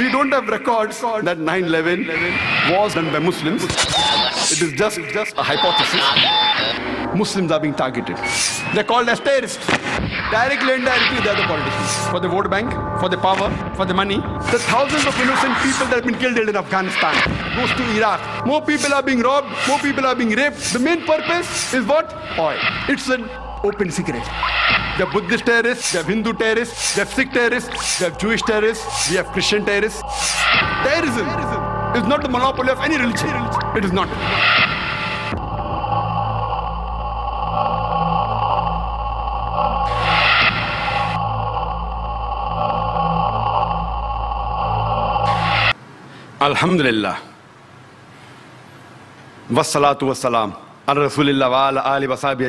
We don't have records that 9-11 was done by Muslims. It is just, just a hypothesis. Muslims are being targeted. They're called as terrorists. Directly and indirectly, they're the politicians. For the vote bank, for the power, for the money. The thousands of innocent people that have been killed in Afghanistan goes to Iraq. More people are being robbed, more people are being raped. The main purpose is what? Oil. It's an open secret जब Buddhist terrorist जब Hindu terrorist जब Sikh terrorist जब Jews terrorist the Christian terrorist terrorism is not the monopoly of any religion it is not अल्हम्दुलिल्लाह والصلاة والسلام على رسول الله وعلى آله وصحبه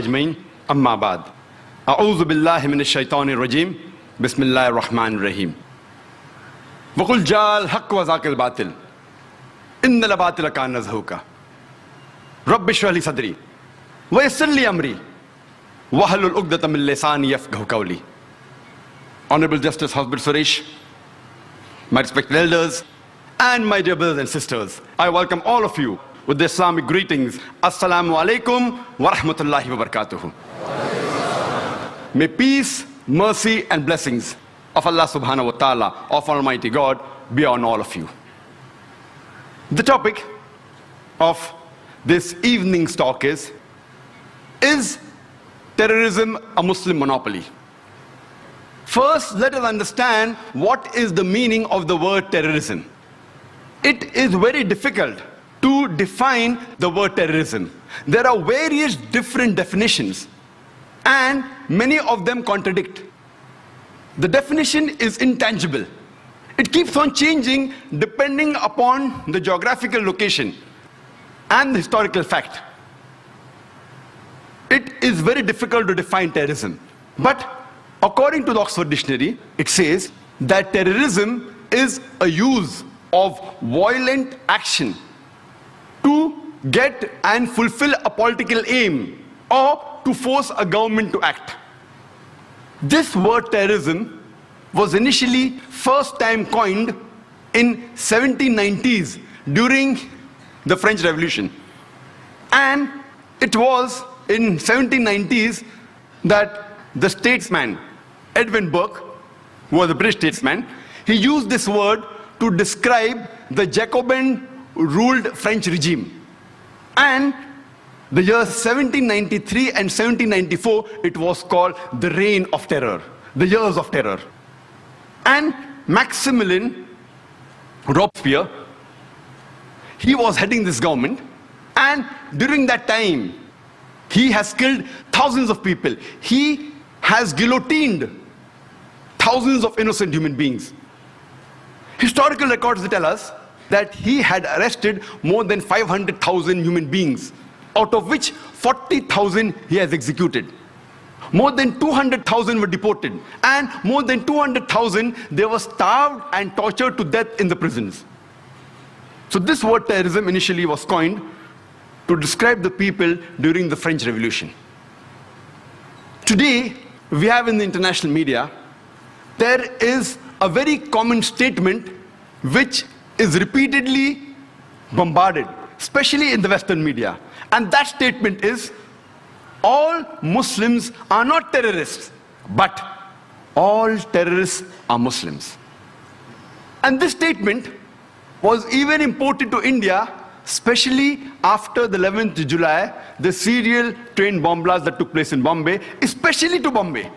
अम्माबाद अऊज़बिल्लाशैतरजीम बसमिल्ल run रहीम हक वज़ाकिल बातिल इनबातिल का नजहूका रबली सदरी वसली अमरी वहलतमिल्लसान यफ घवकौली honourable justice Hosbet Suresh my respect elders and my dear brothers and sisters I welcome all of you with the Islamic greetings. Assalamu alaikum wa rahmatullahi wa barakatuhu. May peace, mercy, and blessings of Allah subhanahu wa ta'ala, of Almighty God, be on all of you. The topic of this evening's talk is Is terrorism a Muslim monopoly? First, let us understand what is the meaning of the word terrorism. It is very difficult to define the word terrorism. There are various different definitions and many of them contradict. The definition is intangible. It keeps on changing depending upon the geographical location and the historical fact. It is very difficult to define terrorism. But according to the Oxford Dictionary, it says that terrorism is a use of violent action to get and fulfill a political aim or to force a government to act. This word terrorism was initially first time coined in 1790s during the French Revolution. And it was in 1790s that the statesman Edmund Burke, who was a British statesman, he used this word to describe the Jacobin ruled French regime. And the years 1793 and 1794, it was called the Reign of Terror, the Years of Terror. And Maximilien Robespierre, he was heading this government, and during that time, he has killed thousands of people. He has guillotined thousands of innocent human beings. Historical records tell us that he had arrested more than 500,000 human beings out of which 40,000 he has executed. More than 200,000 were deported, and more than 200,000 they were starved and tortured to death in the prisons. So this word terrorism initially was coined to describe the people during the French Revolution. Today, we have in the international media, there is a very common statement which is repeatedly bombarded, especially in the Western media. And that statement is all Muslims are not terrorists, but all terrorists are Muslims. And this statement was even imported to India, especially after the 11th July, the serial train bomb blast that took place in Bombay, especially to Bombay.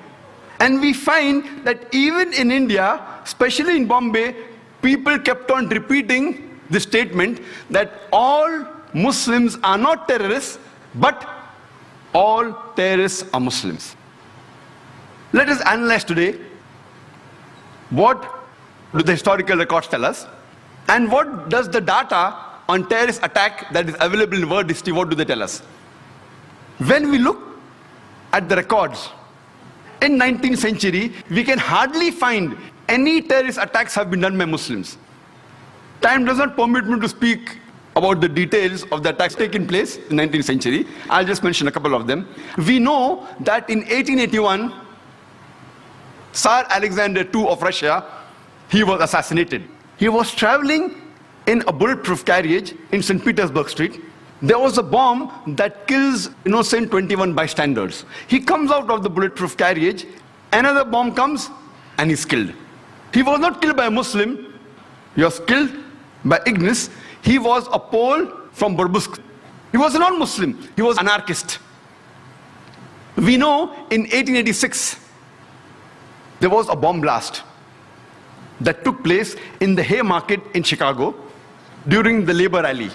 And we find that even in India, especially in Bombay, people kept on repeating the statement that all Muslims are not terrorists, but all terrorists are Muslims. Let us analyze today what do the historical records tell us and what does the data on terrorist attack that is available in world history, what do they tell us? When we look at the records in 19th century, we can hardly find any terrorist attacks have been done by Muslims. Time does not permit me to speak about the details of the attacks taking place in the 19th century. I'll just mention a couple of them. We know that in 1881, Tsar Alexander II of Russia, he was assassinated. He was traveling in a bulletproof carriage in St. Petersburg Street. There was a bomb that kills innocent 21 bystanders. He comes out of the bulletproof carriage, another bomb comes, and he's killed. He was not killed by a Muslim, he was killed by Ignis. He was a Pole from Burbusk. He was a non-Muslim, he was an anarchist. We know in 1886, there was a bomb blast that took place in the Haymarket in Chicago during the labor rally.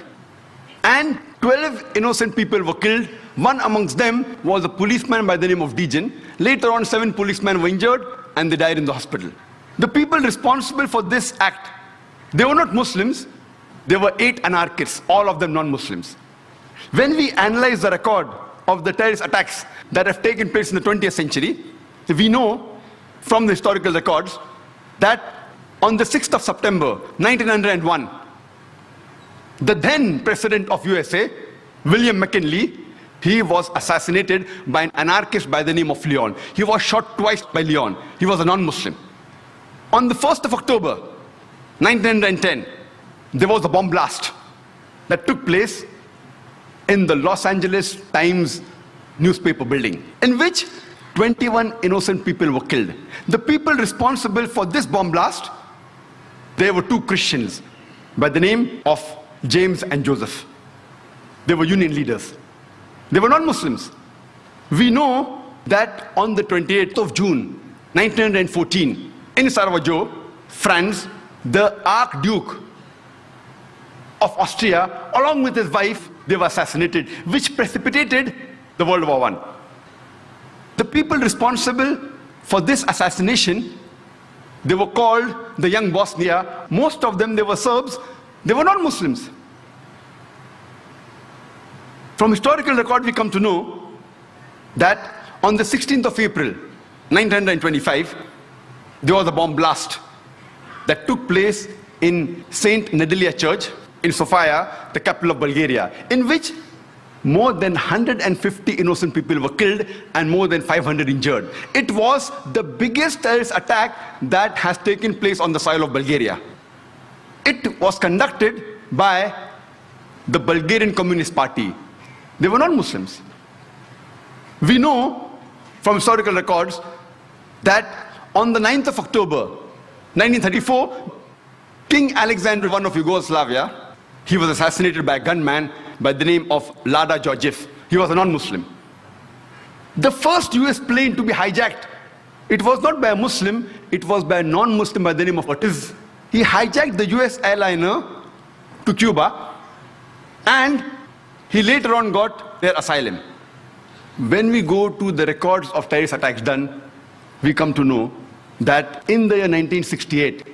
And 12 innocent people were killed. One amongst them was a policeman by the name of Degan. Later on, seven policemen were injured and they died in the hospital. The people responsible for this act, they were not Muslims. There were eight anarchists, all of them non-Muslims. When we analyze the record of the terrorist attacks that have taken place in the 20th century, we know from the historical records that on the 6th of September 1901, the then president of USA, William McKinley, he was assassinated by an anarchist by the name of Leon. He was shot twice by Leon. He was a non-Muslim. On the 1st of October, 1910, there was a bomb blast that took place in the Los Angeles Times newspaper building, in which 21 innocent people were killed. The people responsible for this bomb blast, they were two Christians by the name of James and Joseph. They were union leaders. They were not Muslims. We know that on the 28th of June, 1914, in Sarajevo, France, the Archduke of Austria, along with his wife, they were assassinated, which precipitated the World War I. The people responsible for this assassination, they were called the Young Bosnia. Most of them, they were Serbs, they were not Muslims. From historical record, we come to know that on the 16th of April, 1925, there was a bomb blast that took place in St. Nedelya Church in Sofia, the capital of Bulgaria, in which more than 150 innocent people were killed and more than 500 injured. It was the biggest terrorist attack that has taken place on the soil of Bulgaria. It was conducted by the Bulgarian Communist Party. They were not Muslims. We know from historical records that on the 9th of October 1934, King Alexander I of Yugoslavia, he was assassinated by a gunman by the name of Lada Georgiev. He was a non-Muslim. The first US plane to be hijacked, it was not by a Muslim, it was by a non-Muslim by the name of Ortiz. He hijacked the US airliner to Cuba and he later on got their asylum. When we go to the records of terrorist attacks done, we come to know that in the year 1968,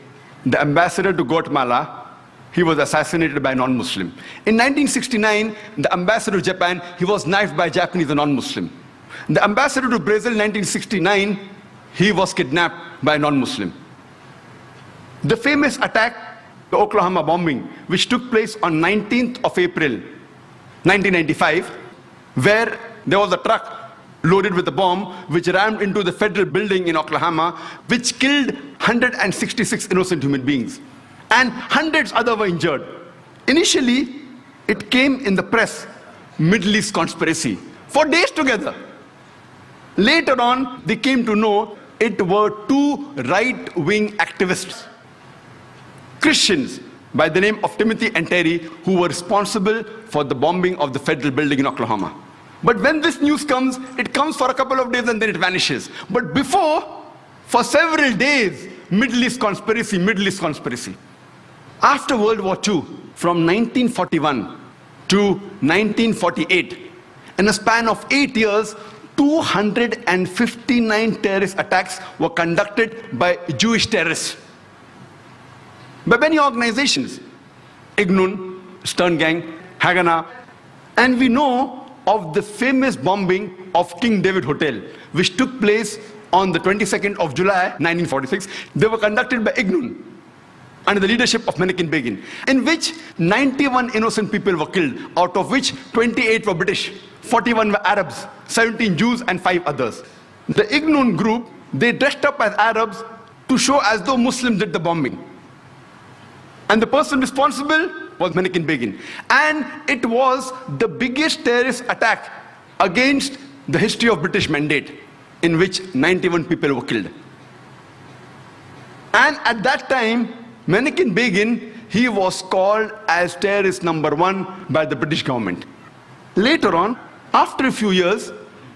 the ambassador to Guatemala, he was assassinated by a non-Muslim. In 1969, the ambassador to Japan, he was knifed by a Japanese, non-Muslim. The ambassador to Brazil in 1969, he was kidnapped by a non-Muslim. The famous attack, the Oklahoma bombing, which took place on 19th of April, 1995, where there was a truck loaded with a bomb which rammed into the federal building in Oklahoma, which killed 166 innocent human beings. And hundreds other were injured. Initially, it came in the press, Middle East conspiracy, for days together. Later on, they came to know it were two right-wing activists Christians by the name of Timothy and Terry who were responsible for the bombing of the federal building in Oklahoma. But when this news comes, it comes for a couple of days and then it vanishes. But before, for several days, Middle East conspiracy, Middle East conspiracy. After World War II, from 1941 to 1948, in a span of eight years, 259 terrorist attacks were conducted by Jewish terrorists by many organizations, Irgun, Stern Gang, Haganah, and we know of the famous bombing of King David Hotel, which took place on the 22nd of July 1946. They were conducted by Irgun under the leadership of Menachem Begin, in which 91 innocent people were killed, out of which 28 were British, 41 were Arabs, 17 Jews, and 5 others. The Irgun group, they dressed up as Arabs to show as though Muslims did the bombing. And the person responsible was Menachem Begin. And it was the biggest terrorist attack against the history of British Mandate, in which 91 people were killed. And at that time, Menachem Begin, he was called as terrorist number one by the British government. Later on, after a few years,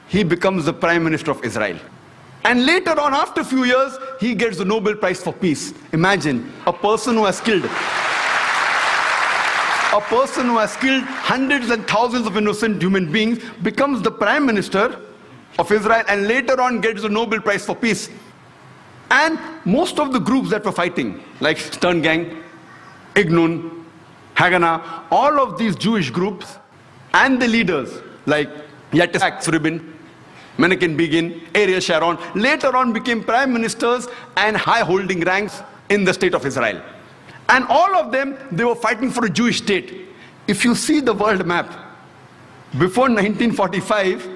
he becomes the Prime Minister of Israel. And later on, after a few years, he gets the Nobel Prize for Peace. Imagine a person who has killed a person who has killed hundreds and thousands of innocent human beings becomes the prime minister of Israel and later on gets the Nobel Prize for Peace. And most of the groups that were fighting, like Stern Gang, Irgun, Haganah, all of these Jewish groups and the leaders like Yitzhak Rabin, Menachem Begin, Ariel Sharon, later on became prime ministers and high holding ranks in the state of Israel. And all of them, they were fighting for a Jewish state. If you see the world map, before 1945,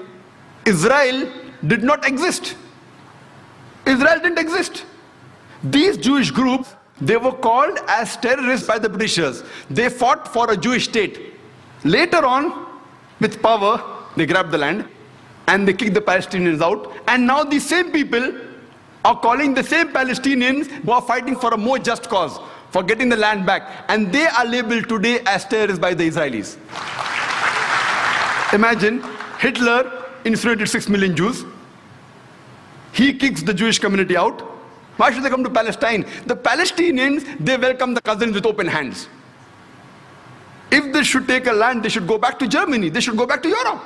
Israel did not exist. Israel didn't exist. These Jewish groups, they were called as terrorists by the Britishers. They fought for a Jewish state. Later on, with power, they grabbed the land and they kicked the Palestinians out. And now these same people are calling the same Palestinians who are fighting for a more just cause, for getting the land back. And they are labeled today as terrorists by the Israelis. Imagine Hitler incinerated 6 million Jews. He kicks the Jewish community out. Why should they come to Palestine? The Palestinians, they welcome the cousins with open hands. If they should take a land, they should go back to Germany. They should go back to Europe.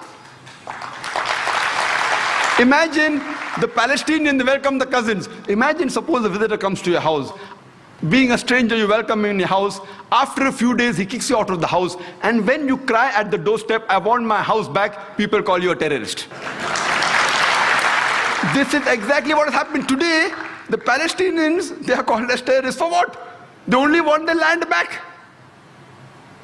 Imagine the Palestinian, they welcome the cousins. Imagine, suppose a visitor comes to your house. Being a stranger, you welcome him in your house. After a few days, he kicks you out of the house. And when you cry at the doorstep, I want my house back, people call you a terrorist. this is exactly what has happened today. The Palestinians, they are called as terrorists. For what? They only want their land back.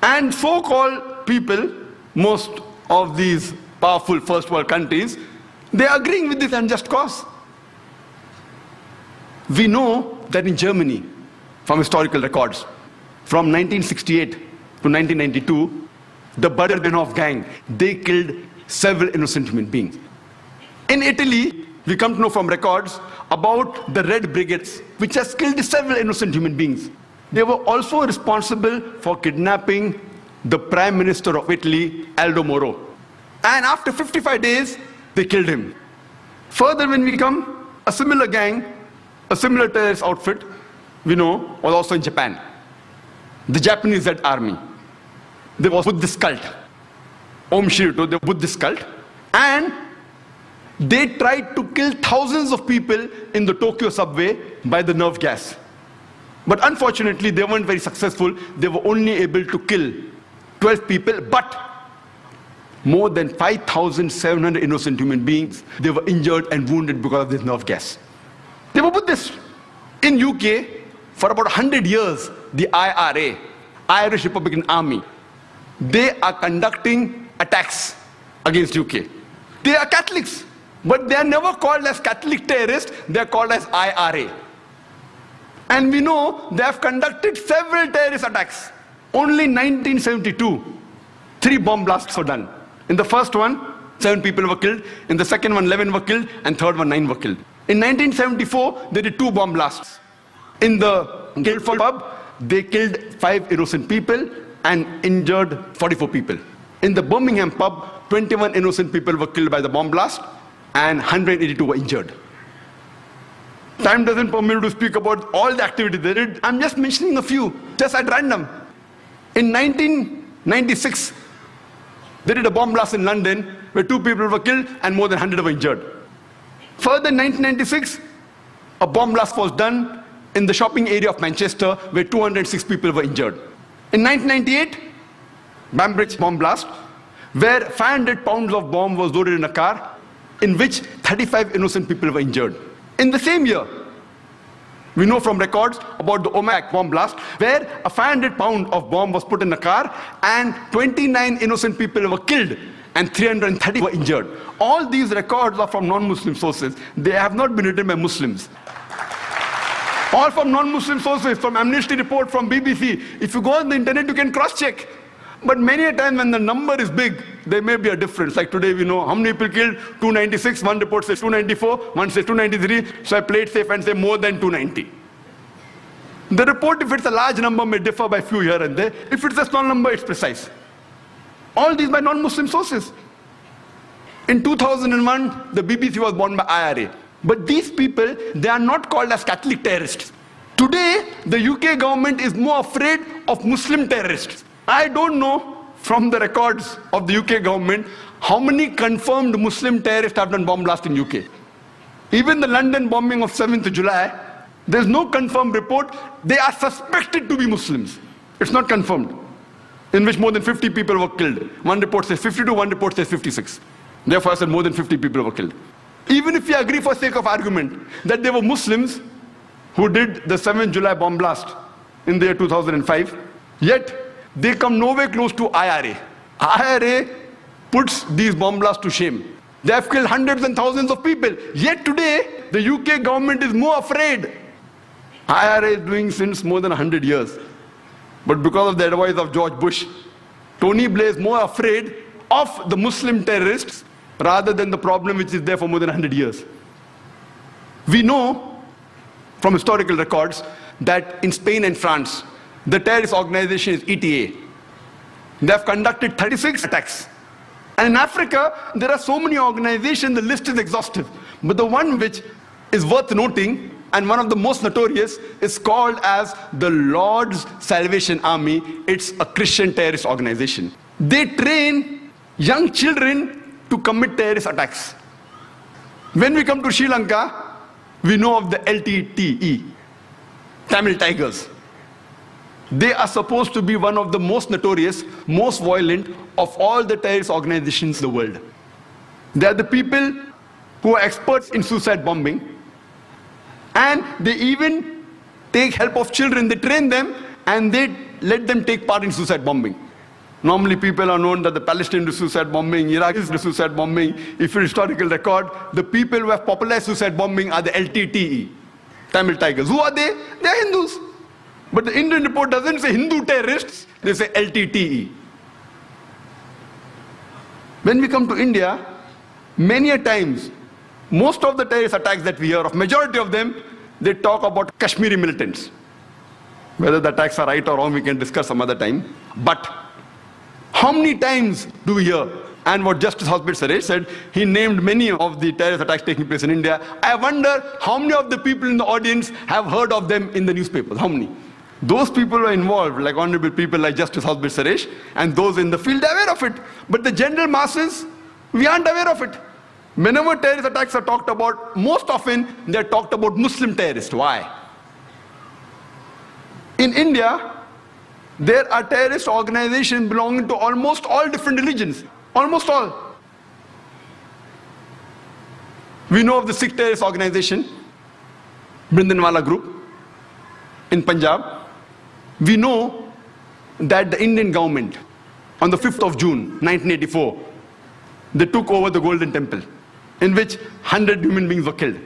And so-called people, most of these powerful first world countries, they are agreeing with this unjust cause. We know that in Germany, from historical records, from 1968 to 1992, the Baader-Meinhof gang, they killed several innocent human beings. In Italy, we come to know from records about the Red Brigades, which has killed several innocent human beings. They were also responsible for kidnapping the Prime Minister of Italy, Aldo Moro. And after 55 days, they killed him. Further, when we come, a similar gang, a similar terrorist outfit, we know, was also in Japan. The Japanese Red Army. They was Buddhist cult. Aum Shinrikyo, the Buddhist cult. And they tried to kill thousands of people in the Tokyo subway by the nerve gas. But unfortunately, they weren't very successful. They were only able to kill 12 people, but more than 5,700 innocent human beings, they were injured and wounded because of this nerve gas. They were Buddhists. In UK, for about 100 years, the IRA, Irish Republican Army, they are conducting attacks against UK. They are Catholics, but they are never called as Catholic terrorists, they are called as IRA. And we know they have conducted several terrorist attacks. Only 1972, three bomb blasts were done. In the first one, seven people were killed. In the second one, 11 were killed. And third one, nine were killed. In 1974, they did two bomb blasts. In the Guildford pub, they killed five innocent people and injured 44 people. In the Birmingham pub, 21 innocent people were killed by the bomb blast and 182 were injured. Time doesn't permit me to speak about all the activities they did. I'm just mentioning a few, just at random. In 1996, they did a bomb blast in London where two people were killed and more than 100 were injured. Further, in 1996, a bomb blast was done in the shopping area of Manchester where 206 people were injured. In 1998, Banbridge bomb blast, where 500 pounds of bomb was loaded in a car, in which 35 innocent people were injured. In the same year, we know from records about the Omagh bomb blast, where a 500 pound of bomb was put in a car and 29 innocent people were killed and 330 were injured. All these records are from non-Muslim sources. They have not been written by Muslims. All from non-Muslim sources, from Amnesty report, from BBC. If you go on the internet, you can cross-check. But many a time when the number is big, there may be a difference. Like today, we know how many people killed, 296, one report says 294, one says 293, so I played safe and say more than 290. The report, if it's a large number, may differ by few here and there. If it's a small number, it's precise. All these by non-Muslim sources. In 2001, the BBC was born by IRA. But these people, they are not called as Catholic terrorists. Today, the UK government is more afraid of Muslim terrorists. I don't know from the records of the UK government how many confirmed Muslim terrorists have done bomb blast in UK. Even the London bombing of 7th July, there's no confirmed report. They are suspected to be Muslims. It's not confirmed. In which more than 50 people were killed. One report says 52, one report says 56. Therefore, I said more than 50 people were killed. Even if we agree for sake of argument that they were Muslims who did the 7th July bomb blast in the year 2005, yet they come nowhere close to IRA. IRA puts these bomb blasts to shame. They have killed hundreds and thousands of people. Yet today, the UK government is more afraid. IRA is doing since more than 100 years. But because of the advice of George Bush, Tony Blair is more afraid of the Muslim terrorists rather than the problem which is there for more than 100 years. We know from historical records that in Spain and France, the terrorist organization is ETA. They have conducted 36 attacks. And in Africa, there are so many organizations, the list is exhaustive. But the one which is worth noting, and one of the most notorious, is called as the Lord's Salvation Army. It's a Christian terrorist organization. They train young children to commit terrorist attacks. When we come to Sri Lanka, we know of the LTTE, Tamil Tigers. They are supposed to be one of the most notorious, most violent of all the terrorist organizations in the world. They are the people who are experts in suicide bombing. And they even take help of children. They train them and they let them take part in suicide bombing. Normally people are known that the Palestinian suicide bombing, Iraq is the suicide bombing. If you historical record, the people who have popularized suicide bombing are the LTTE, Tamil Tigers. Who are they? They are Hindus. But the Indian report doesn't say Hindu terrorists, they say LTTE. When we come to India, many a times, most of the terrorist attacks that we hear of, majority of them, they talk about Kashmiri militants. Whether the attacks are right or wrong, we can discuss some other time. But how many times do we hear? And what Justice Hosbet Suresh said, he named many of the terrorist attacks taking place in India. I wonder how many of the people in the audience have heard of them in the newspapers? How many? Those people who are involved, like honorable people like Justice Hosbet Suresh, and those in the field are aware of it. But the general masses, we aren't aware of it. Whenever terrorist attacks are talked about, most often they're talked about Muslim terrorists. Why? In India, there are terrorist organizations belonging to almost all different religions. Almost all. We know of the Sikh terrorist organization, Bhindranwala Group, in Punjab. We know that the Indian government, on the 5th of June 1984, they took over the Golden Temple, in which 100 human beings were killed.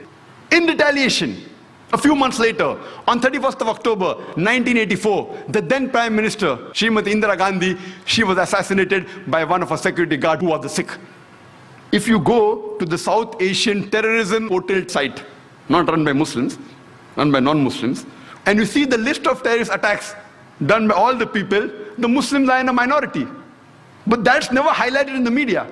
In retaliation, a few months later, on 31st of October 1984, the then Prime Minister, Srimati Indira Gandhi, she was assassinated by one of her security guard who was the Sikh. If you go to the South Asian terrorism portal site, not run by Muslims, run by non-Muslims, and you see the list of terrorist attacks done by all the people, the Muslims are in a minority. But that's never highlighted in the media.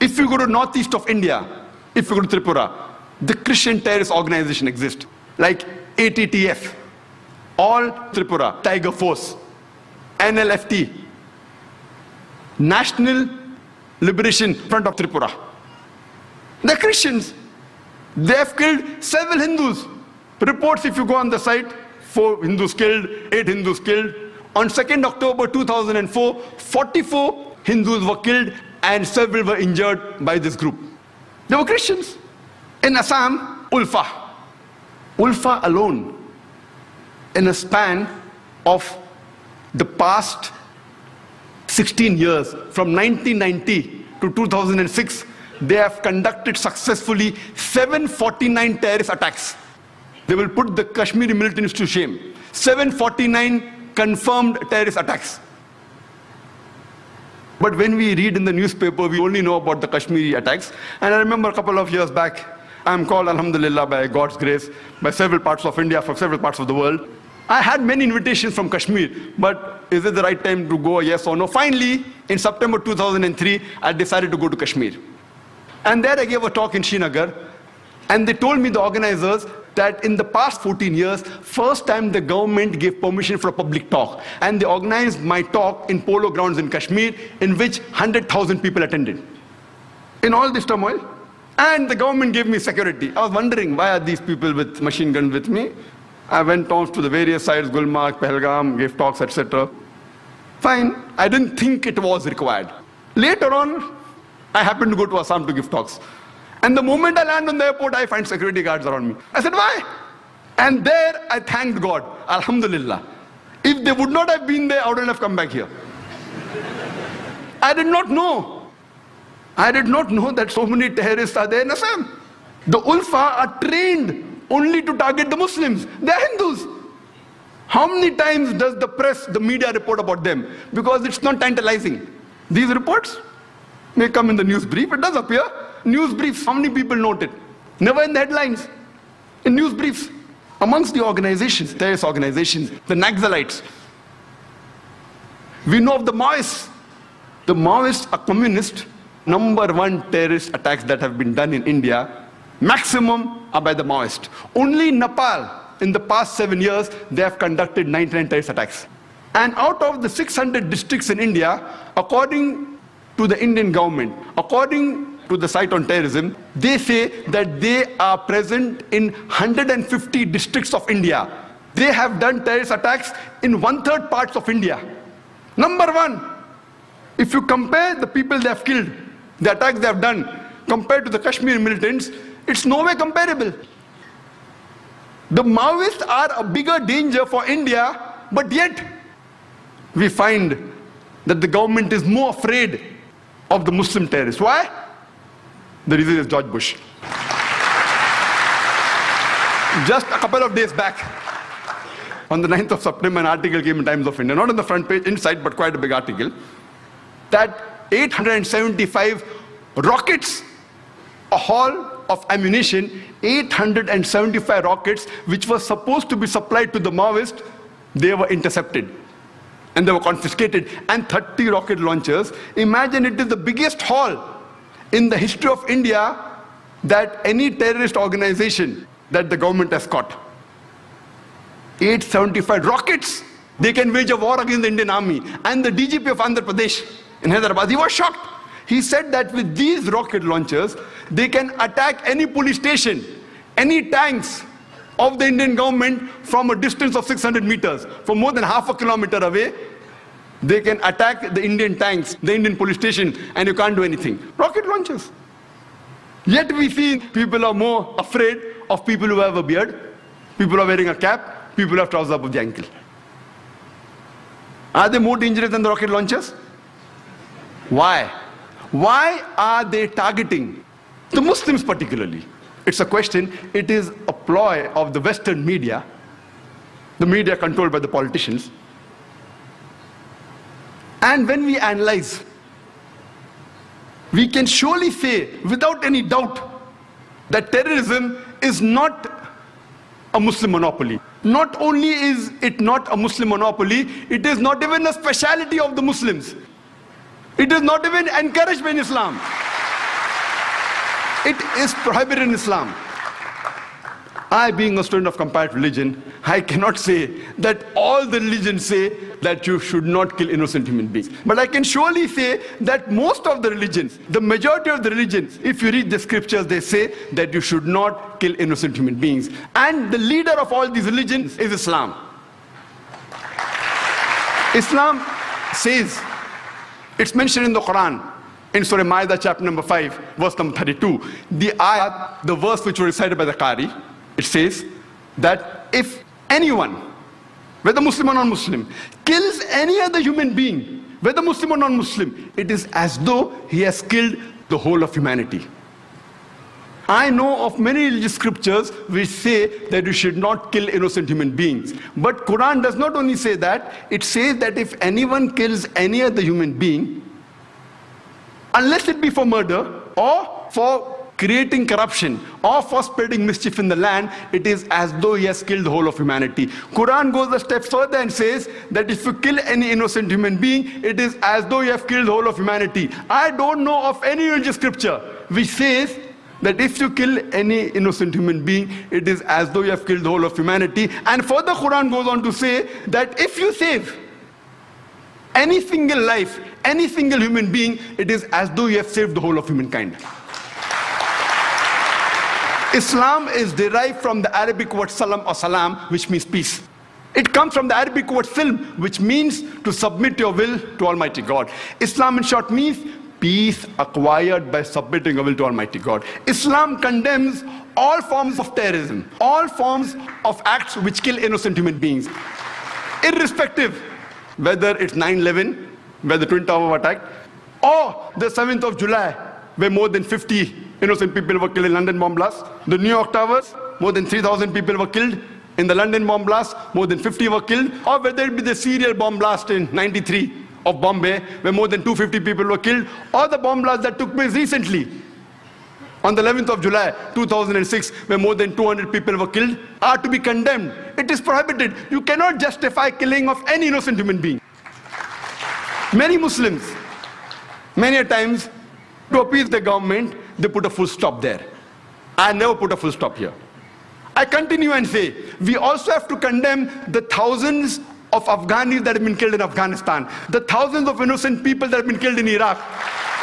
If you go to northeast of India, if you go to Tripura, the Christian terrorist organization exists, like ATTF, All Tripura Tiger Force, NLFT, National Liberation Front of Tripura. They're Christians. They have killed several Hindus. Reports, if you go on the site, four Hindus killed, eight Hindus killed. On 2nd October 2004, 44 Hindus were killed and several were injured by this group. They were Christians. In Assam, Ulfa. Ulfa alone, in a span of the past 16 years, from 1990 to 2006, they have conducted successfully 749 terrorist attacks. they will put the Kashmiri militants to shame. 749 confirmed terrorist attacks. But when we read in the newspaper, we only know about the Kashmiri attacks. And I remember a couple of years back, I'm called, Alhamdulillah, by God's grace, by several parts of India, from several parts of the world. I had many invitations from Kashmir, but is it the right time to go, yes or no? Finally, in September 2003, I decided to go to Kashmir. And there I gave a talk in Srinagar, and they told me, the organizers, that in the past 14 years, first time the government gave permission for a public talk. And they organized my talk in polo grounds in Kashmir, in which 100,000 people attended. In all this turmoil, and the government gave me security. I was wondering, why are these people with machine guns with me? I went on to the various sites, Gulmarg, Pahalgam, gave talks, etc. Fine, I didn't think it was required. Later on, I happened to go to Assam to give talks. And the moment I land on the airport, I find security guards around me. I said, why? And there I thanked God, Alhamdulillah. If they would not have been there, I wouldn't have come back here. I did not know. I did not know that so many terrorists are there in Assam. The Ulfa are trained only to target the Muslims. They are Hindus. How many times does the press, the media report about them? Because it's not tantalizing. These reports may come in the news brief, it does appear. News briefs, how many people note it? Never in the headlines. In news briefs. Amongst the organizations, terrorist organizations, the Naxalites. We know of the Maoists. The Maoists are communist. Number one terrorist attacks that have been done in India, maximum are by the Maoists. Only in Nepal, in the past seven years, they have conducted 99 terrorist attacks. And out of the 600 districts in India, according to the Indian government, according to the site on terrorism, they say that they are present in 150 districts of India. They have done terrorist attacks in one-third parts of India. Number one, if you compare the people they have killed, the attacks they have done, compared to the Kashmir militants, it's no way comparable. The Maoists are a bigger danger for India, but yet we find that the government is more afraid of the Muslim terrorists. Why? The reason is George Bush. Just a couple of days back, on the 9th of September, an article came in Times of India, not on the front page, inside, but quite a big article, that 875 rockets, a haul of ammunition, 875 rockets, which were supposed to be supplied to the Maoists, they were intercepted and they were confiscated, and 30 rocket launchers. Imagine it is the biggest haul in the history of India that any terrorist organization that the government has caught. 875 rockets. They can wage a war against the Indian army. And the DGP of Andhra Pradesh in Hyderabad, he was shocked. He said that with these rocket launchers, they can attack any police station, any tanks of the Indian government from a distance of 600 meters, from more than half a kilometer away. They can attack the Indian tanks, the Indian police station, and you can't do anything. Rocket launchers. Yet we see people are more afraid of people who have a beard, people are wearing a cap, people have trousers above the ankle. Are they more dangerous than the rocket launchers? Why? Why are they targeting the Muslims particularly? It's a question, it is a ploy of the Western media, the media controlled by the politicians. And when we analyze, we can surely say without any doubt that terrorism is not a Muslim monopoly. Not only is it not a Muslim monopoly, it is not even a speciality of the Muslims. It is not even encouraged in Islam. It is prohibited in Islam. I, being a student of comparative religion, I cannot say that all the religions say that you should not kill innocent human beings. But I can surely say that most of the religions, the majority of the religions, if you read the scriptures, they say that you should not kill innocent human beings. And the leader of all these religions is Islam. Islam says, it's mentioned in the Quran, in Surah Ma'idah chapter number 5, verse number 32. The ayat, the verse which was recited by the Qari, it says that if anyone, whether Muslim or non-Muslim, kills any other human being, whether Muslim or non-Muslim, it is as though he has killed the whole of humanity. I know of many religious scriptures which say that you should not kill innocent human beings. But Quran does not only say that, it says that if anyone kills any other human being, unless it be for murder or for creating corruption or for spreading mischief in the land, it is as though he has killed the whole of humanity. Quran goes a step further and says that if you kill any innocent human being, it is as though you have killed the whole of humanity. I don't know of any religious scripture which says that if you kill any innocent human being, it is as though you have killed the whole of humanity. And further, Quran goes on to say that if you save any single life, any single human being, it is as though you have saved the whole of humankind. Islam is derived from the Arabic word salam or salam, which means peace. It comes from the Arabic word silm, which means to submit your will to Almighty God. Islam, in short, means peace acquired by submitting your will to Almighty God. Islam condemns all forms of terrorism, all forms of acts which kill innocent human beings, irrespective whether it's 9 11, where the Twin Tower attacked, or the 7th of July, where more than 50 innocent people were killed in London bomb blast. The New York Towers, more than 3,000 people were killed. In the London bomb blast, more than 50 were killed. Or whether it be the serial bomb blast in 93 of Bombay, where more than 250 people were killed. Or the bomb blast that took place recently on the 11th of July 2006, where more than 200 people were killed, are to be condemned. It is prohibited. You cannot justify killing of any innocent human being. Many Muslims, many times, to appease the government, they put a full stop there. I never put a full stop here. I continue and say, we also have to condemn the thousands of Afghanis that have been killed in Afghanistan, the thousands of innocent people that have been killed in Iraq,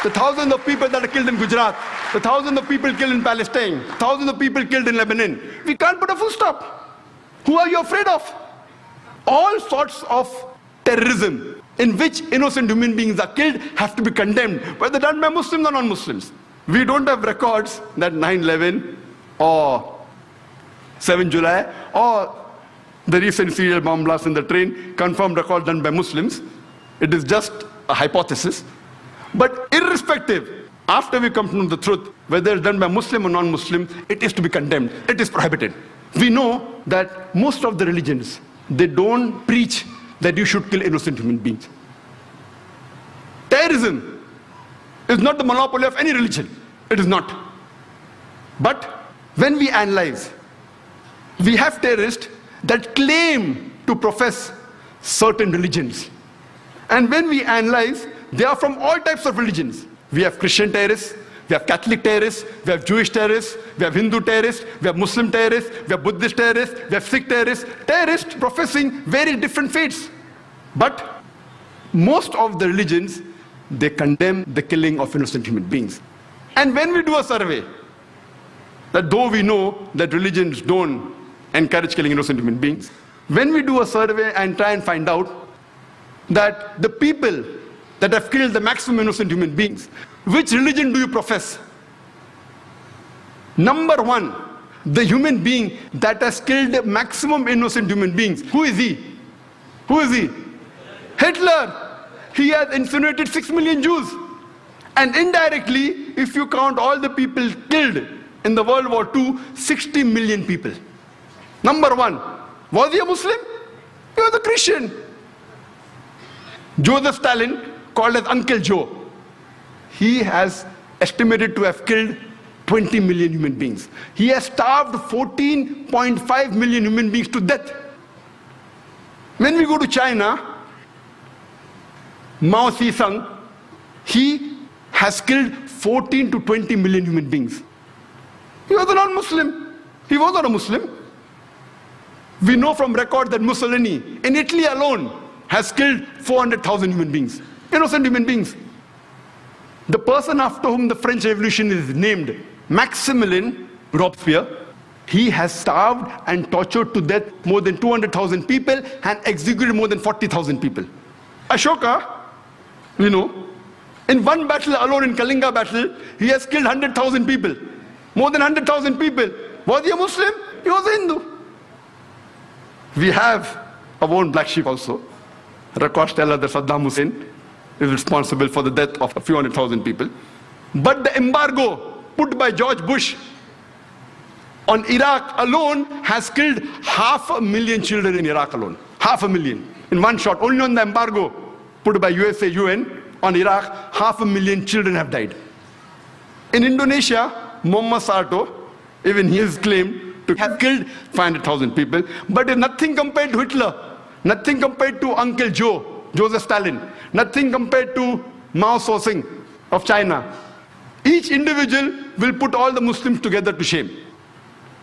the thousands of people that are killed in Gujarat, the thousands of people killed in Palestine, thousands of people killed in Lebanon. We can't put a full stop. Who are you afraid of? All sorts of terrorism in which innocent human beings are killed have to be condemned, whether done by Muslims or non-Muslims. We don't have records that 9-11 or 7 July or the recent serial bomb blast in the train confirmed records done by Muslims. It is just a hypothesis. But irrespective, after we come to know the truth, whether it's done by Muslim or non-Muslim, it is to be condemned. It is prohibited. We know that most of the religions, they don't preach that you should kill innocent human beings. Terrorism is not the monopoly of any religion. It is not. But when we analyze, we have terrorists that claim to profess certain religions. And when we analyze, they are from all types of religions. We have Christian terrorists, we have Catholic terrorists, we have Jewish terrorists, we have Hindu terrorists, we have Muslim terrorists, we have Buddhist terrorists, we have Sikh terrorists, terrorists professing very different faiths. But most of the religions, they condemn the killing of innocent human beings. And when we do a survey, that though we know that religions don't encourage killing innocent human beings, when we do a survey and try and find out that the people that have killed the maximum innocent human beings, which religion do you profess? Number one, the human being that has killed the maximum innocent human beings. Who is he? Who is he? Hitler. He has incinerated 6 million Jews. And indirectly, if you count all the people killed in the World War II, 60 million people. Number one, was he a Muslim? He was a Christian. Joseph Stalin, called as Uncle Joe, he has estimated to have killed 20 million human beings. He has starved 14.5 million human beings to death. When we go to China, Mao Zedong, he has killed 14 to 20 million human beings. He was a non-Muslim. He was not a Muslim. We know from record that Mussolini, in Italy alone, has killed 400,000 human beings, innocent human beings. The person after whom the French Revolution is named, Maximilien Robespierre, he has starved and tortured to death more than 200,000 people and executed more than 40,000 people. Ashoka, you know, in one battle alone, in Kalinga battle, he has killed 100,000 people. More than 100,000 people. Was he a Muslim? He was a Hindu. We have our own black sheep also. Records tell us that Saddam Hussein is responsible for the death of a few hundred thousand people. But the embargo put by George Bush on Iraq alone has killed half a million children in Iraq alone. Half a million. In one shot, only on the embargo put by USA, UN on Iraq, half a million children have died. In Indonesia, Muammar Suharto, even he has claimed to have killed 500,000 people, but nothing compared to Hitler, nothing compared to Uncle Joe, Joseph Stalin, nothing compared to Mao Zedong of China. Each individual will put all the Muslims together to shame.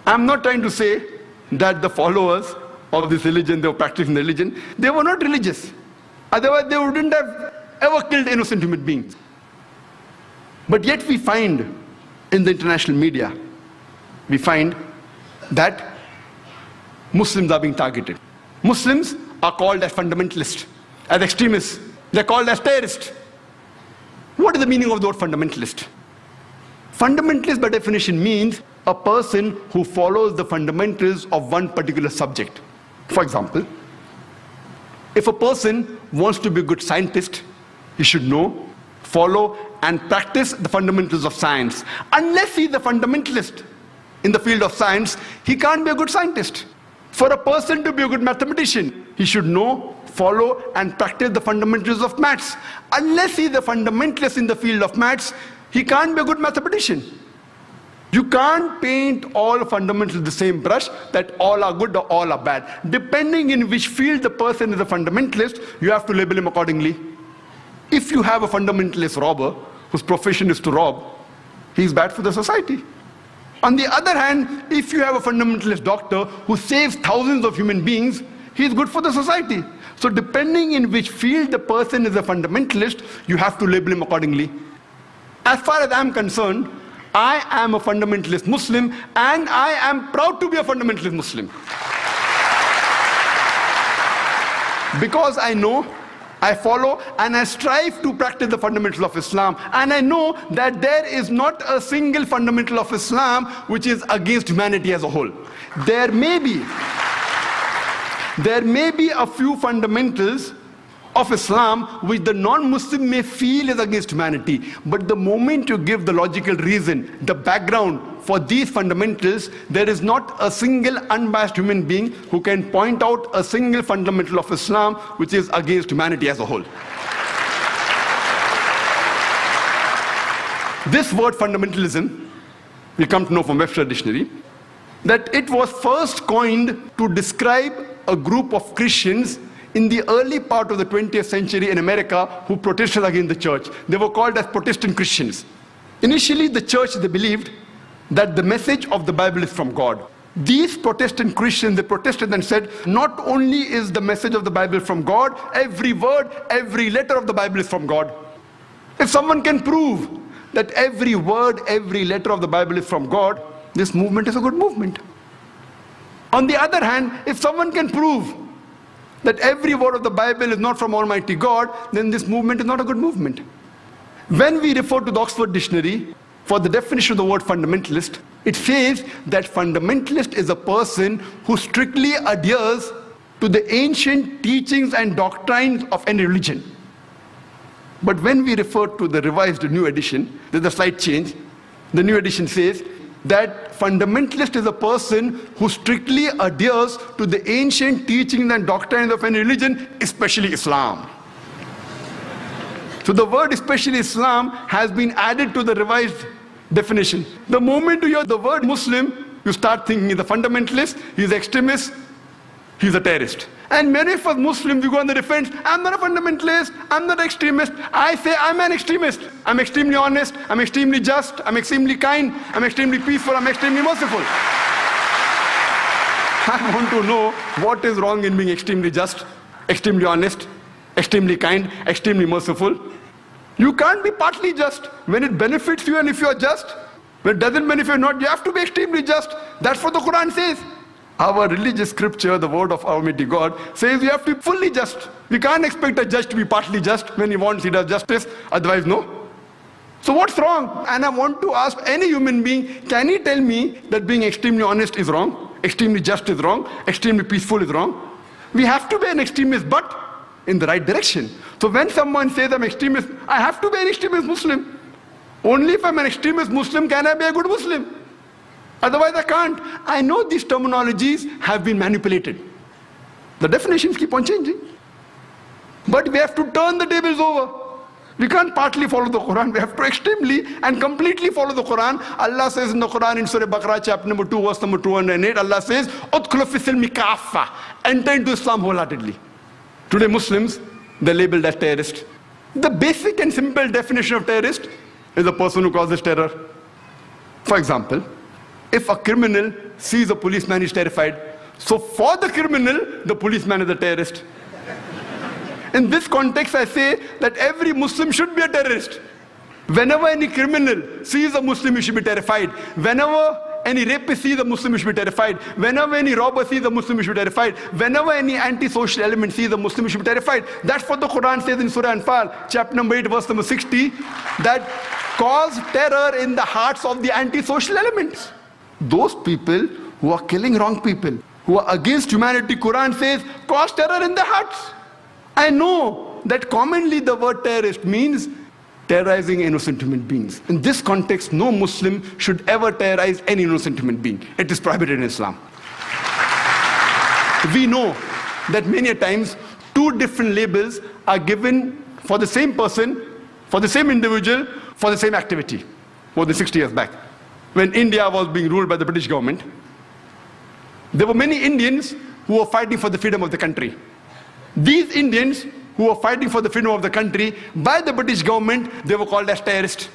I'm not trying to say that the followers of this religion, they were practicing the religion, they were not religious. Otherwise, they wouldn't have ever killed innocent human beings. But yet we find in the international media, we find that Muslims are being targeted. Muslims are called as fundamentalists, as extremists. They're called as terrorists. What is the meaning of the word fundamentalist? Fundamentalist by definition means a person who follows the fundamentals of one particular subject. For example, if a person wants to be a good scientist, he should know, follow, and practice the fundamentals of science. Unless he's a fundamentalist in the field of science, he can't be a good scientist. For a person to be a good mathematician, he should know, follow, and practice the fundamentals of maths. Unless he's a fundamentalist in the field of maths, he can't be a good mathematician. You can't paint all fundamentals with the same brush that all are good or all are bad. Depending in which field the person is a fundamentalist, you have to label him accordingly. If you have a fundamentalist robber whose profession is to rob, he's bad for the society. On the other hand, if you have a fundamentalist doctor who saves thousands of human beings, he's good for the society. So depending in which field the person is a fundamentalist, you have to label him accordingly. As far as I'm concerned, I am a fundamentalist Muslim and I am proud to be a fundamentalist Muslim. Because I know I follow and I strive to practice the fundamentals of Islam. And I know that there is not a single fundamental of Islam which is against humanity as a whole. There may be, there may be a few fundamentals of Islam which the non-Muslim may feel is against humanity. But the moment you give the logical reason, the background for these fundamentals, there is not a single unbiased human being who can point out a single fundamental of Islam which is against humanity as a whole. This word fundamentalism, we come to know from Webster Dictionary, that it was first coined to describe a group of Christians in the early part of the 20th century in America who protested against the church. They were called as Protestant Christians. Initially, the church, they believed that the message of the Bible is from God. These Protestant Christians, they protested and said, not only is the message of the Bible from God, every word, every letter of the Bible is from God. If someone can prove that every word, every letter of the Bible is from God, this movement is a good movement. On the other hand, if someone can prove that every word of the Bible is not from Almighty God, then this movement is not a good movement. When we refer to the Oxford Dictionary for the definition of the word fundamentalist, it says that fundamentalist is a person who strictly adheres to the ancient teachings and doctrines of any religion. But when we refer to the revised new edition, there's a slight change. The new edition says that fundamentalist is a person who strictly adheres to the ancient teachings and doctrines of any religion, especially Islam. So the word especially Islam has been added to the revised definition. The moment you hear the word Muslim, you start thinking he's a fundamentalist, he's extremist, he's a terrorist. And many of us Muslims, we go on the defense, I'm not a fundamentalist, I'm not an extremist. I say I'm an extremist. I'm extremely honest, I'm extremely just, I'm extremely kind, I'm extremely peaceful, I'm extremely merciful. I want to know what is wrong in being extremely just, extremely honest, extremely kind, extremely merciful. You can't be partly just when it benefits you and if you're just. When it doesn't benefit you not, you have to be extremely just. That's what the Quran says. Our religious scripture, the word of Almighty God, says you have to be fully just. We can't expect a judge to be partly just. When he wants, he does justice. Otherwise, no. So what's wrong? And I want to ask any human being, can he tell me that being extremely honest is wrong? Extremely just is wrong? Extremely peaceful is wrong? We have to be an extremist, but in the right direction. So when someone says I'm extremist, I have to be an extremist Muslim. Only if I'm an extremist Muslim can I be a good Muslim. Otherwise, I can't. I know these terminologies have been manipulated. The definitions keep on changing. But we have to turn the tables over. We can't partly follow the Quran. We have to extremely and completely follow the Quran. Allah says in the Quran in Surah Baqarah, chapter number 2, verse number 208, Allah says, Enter into Islam wholeheartedly. Today, Muslims, they're labeled as terrorists. The basic and simple definition of terrorist is a person who causes terror. For example, if a criminal sees a policeman, he's terrified. So for the criminal, the policeman is a terrorist. In this context, I say that every Muslim should be a terrorist. Whenever any criminal sees a Muslim, he should be terrified. Whenever any rapist sees a Muslim, he should be terrified. Whenever any robber sees a Muslim, he should be terrified. Whenever any anti-social element sees a Muslim, he should be terrified. That's what the Quran says in Surah Anfal, chapter number 8, verse number 60, that cause terror in the hearts of the anti-social elements. Those people who are killing wrong people, who are against humanity, Quran says, cause terror in the hearts. I know that commonly the word terrorist means terrorizing innocent human beings. In this context, no Muslim should ever terrorize any innocent human being. It is prohibited in Islam. We know that many times two different labels are given for the same person, for the same individual, for the same activity, more than 60 years back. When India was being ruled by the British government, there were many Indians who were fighting for the freedom of the country. These Indians who were fighting for the freedom of the country by the British government, they were called as terrorists.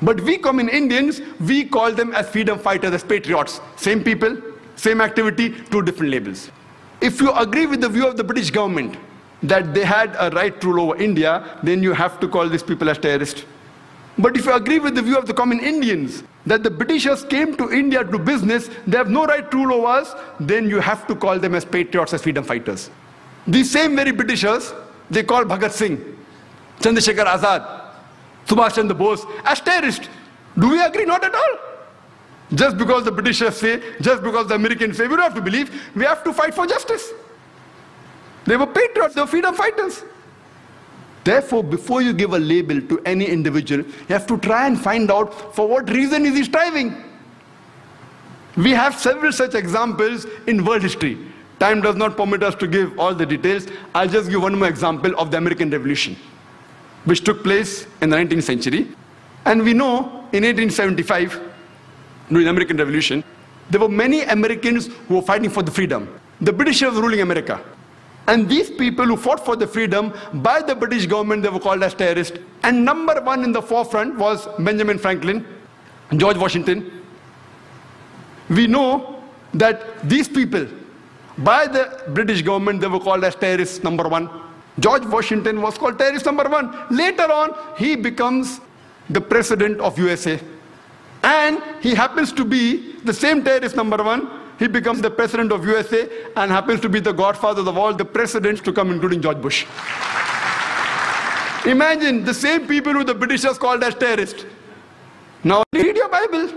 But we common Indians, we call them as freedom fighters, as patriots. Same people, same activity, two different labels. If you agree with the view of the British government that they had a right to rule over India, then you have to call these people as terrorists. But if you agree with the view of the common Indians that the Britishers came to India to do business, they have no right to rule over us, then you have to call them as patriots, as freedom fighters. These same very Britishers, they call Bhagat Singh, Chandrasekhar Azad, Subhash Chandra Bose as terrorists. Do we agree? Not at all. Just because the Britishers say, just because the Americans say, we don't have to believe, we have to fight for justice. They were patriots, they were freedom fighters. Therefore, before you give a label to any individual, you have to try and find out for what reason is he striving. We have several such examples in world history. Time does not permit us to give all the details. I'll just give one more example of the American Revolution, which took place in the 19th century. And we know in 1875, during the American Revolution, there were many Americans who were fighting for the freedom. The British were ruling America. And these people who fought for the freedom by the British government, they were called as terrorists. And number one in the forefront was Benjamin Franklin, and George Washington. We know that these people, by the British government, they were called as terrorists number one. George Washington was called terrorist number one. Later on, he becomes the president of USA. And he happens to be the same terrorist number one he becomes the president of USA and happens to be the godfather of all the presidents to come, including George Bush. Imagine the same people who the Britishers called as terrorists. Now read your Bible.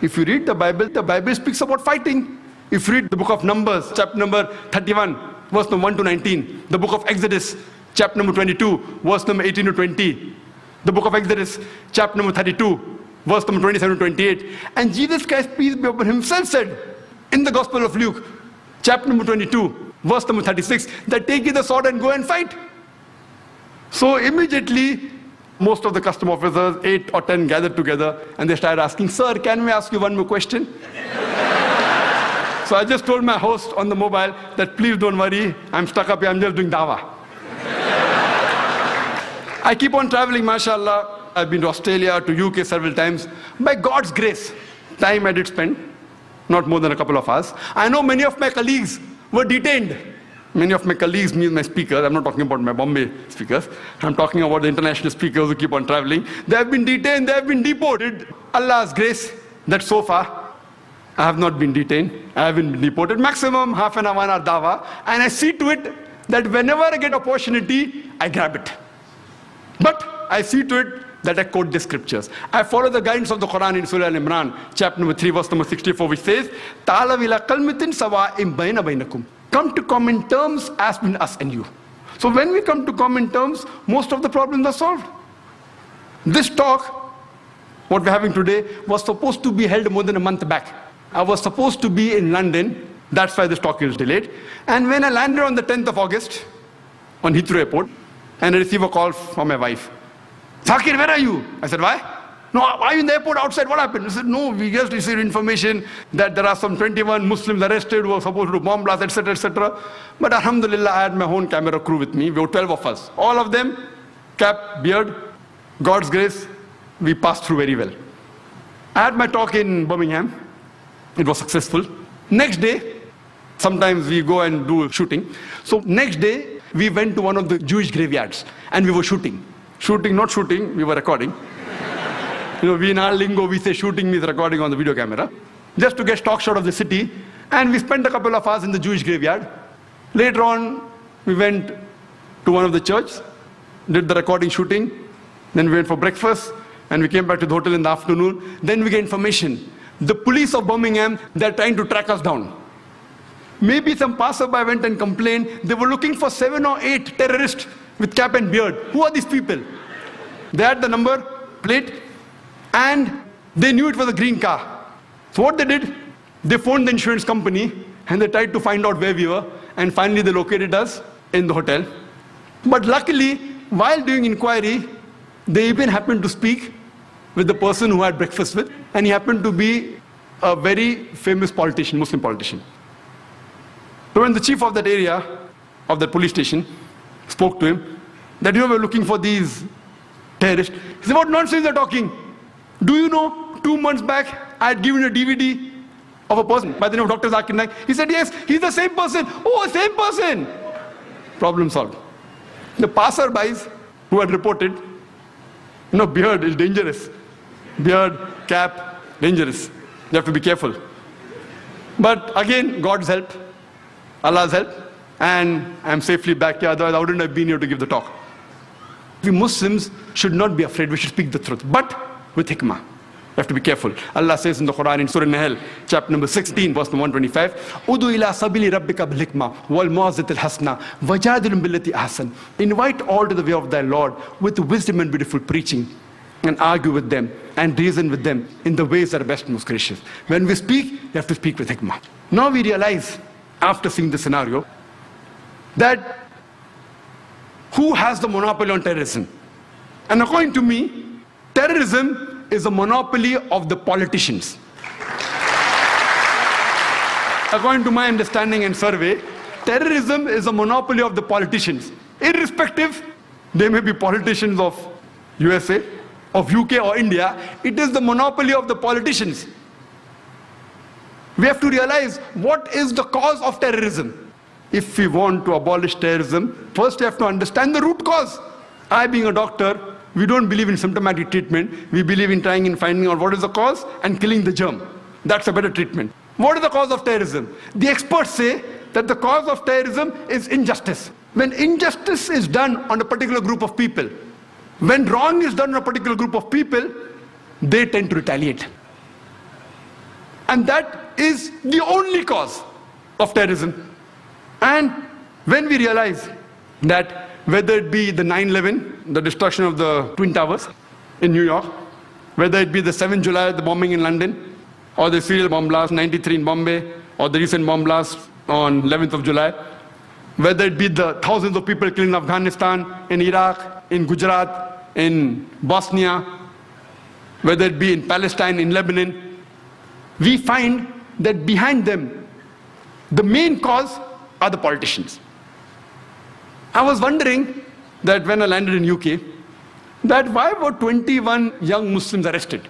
If you read the Bible, the Bible speaks about fighting. If you read the book of Numbers, chapter number 31, verse number 1 to 19, the book of Exodus, chapter number 22, verse number 18 to 20, the book of Exodus, chapter number 32, verse number 27 to 28, and Jesus Christ, peace be upon him, himself said, in the Gospel of Luke, chapter number 22, verse number 36, that take the sword and go and fight. So immediately, most of the custom officers, eight or ten, gathered together and they started asking, Sir, can we ask you one more question? so I just told my host on the mobile that please don't worry, I'm stuck up here, I'm just doing dawa. I keep on traveling, mashallah. I've been to Australia, to UK several times. By God's grace, time I did spend not more than a couple of hours. I know many of my colleagues were detained. Many of my colleagues mean my speakers. I'm not talking about my Bombay speakers. I'm talking about the international speakers who keep on traveling. They have been detained, they have been deported. Allah's grace that so far I have not been detained. I have been deported. Maximum half an hour, one dawa. And I see to it that whenever I get opportunity, I grab it. But I see to it that I quote the scriptures. I follow the guidance of the Quran in Surah Al-Imran, chapter number 3, verse number 64, which says, Ta'ala wila kalmitin sawa'im bayna baynakum. Come to common terms as between us and you. So when we come to common terms, most of the problems are solved. This talk what we're having today, was supposed to be held more than a month back. I was supposed to be in London. That's why this talk is delayed. And when I landed on the 10th of August on Heathrow Airport, and I received a call from my wife. Zakir, where are you? I said, why? No, are you in the airport outside? What happened? I said, no, we just received information that there are some 21 Muslims arrested who are supposed to bomb blast, etc., etc. But alhamdulillah, I had my own camera crew with me. We were 12 of us. All of them, cap, beard, God's grace, we passed through very well. I had my talk in Birmingham. It was successful. Next day, sometimes we go and do shooting. So next day, we went to one of the Jewish graveyards and we were shooting. Shooting, not shooting, we were recording. you know, we in our lingo, we say shooting means recording on the video camera. Just to get stock shot of the city. And we spent a couple of hours in the Jewish graveyard. Later on, we went to one of the church, did the recording shooting, then we went for breakfast, and we came back to the hotel in the afternoon. Then we get information. The police of Birmingham, they're trying to track us down. Maybe some passerby went and complained. They were looking for seven or eight terrorists with cap and beard. Who are these people? They had the number plate and they knew it was a green car. So what they did, they phoned the insurance company and they tried to find out where we were and finally they located us in the hotel. But luckily, while doing inquiry, they even happened to speak with the person who had breakfast with and he happened to be a very famous politician, Muslim politician. So when the chief of that area, of that police station, spoke to him, that you were looking for these terrorists, he said, what nonsense they're talking? Do you know, two months back, I had given a DVD of a person by the name of Dr. Zakir Naik. He said, yes, he's the same person. Oh, same person. Problem solved. The passerbys who had reported, you know, beard is dangerous. Beard, cap, dangerous. You have to be careful. But again, God's help, Allah's help, and I'm safely back here. Otherwise, I wouldn't have been here to give the talk. We Muslims should not be afraid. We should speak the truth. But with hikmah. You have to be careful. Allah says in the Quran in Surah Nahl, chapter number 16, verse number 125, Udu ila sabili hasna wajadilum billati ahsan. Invite all to the way of thy Lord with wisdom and beautiful preaching and argue with them and reason with them in the ways that are best and most gracious. When we speak, you have to speak with hikmah. Now we realize, after seeing the scenario, that who has the monopoly on terrorism? And according to me, terrorism is a monopoly of the politicians. According to my understanding and survey, terrorism is a monopoly of the politicians. Irrespective, they may be politicians of USA, of UK or India, it is the monopoly of the politicians. We have to realize what is the cause of terrorism. If we want to abolish terrorism, first we have to understand the root cause. I, being a doctor, we don't believe in symptomatic treatment. We believe in trying and finding out what is the cause and killing the germ. That's a better treatment. What is the cause of terrorism? The experts say that the cause of terrorism is injustice. When injustice is done on a particular group of people, when wrong is done on a particular group of people, they tend to retaliate. And that is the only cause of terrorism. And when we realize that whether it be the 9-11, the destruction of the Twin Towers in New York, whether it be the 7th July, the bombing in London, or the serial bomb blast 93 in Bombay, or the recent bomb blast on 11th of July, whether it be the thousands of people killed in Afghanistan, in Iraq, in Gujarat, in Bosnia, whether it be in Palestine, in Lebanon, we find that behind them, the main cause are the politicians. I was wondering that when I landed in UK, that why were 21 young Muslims arrested?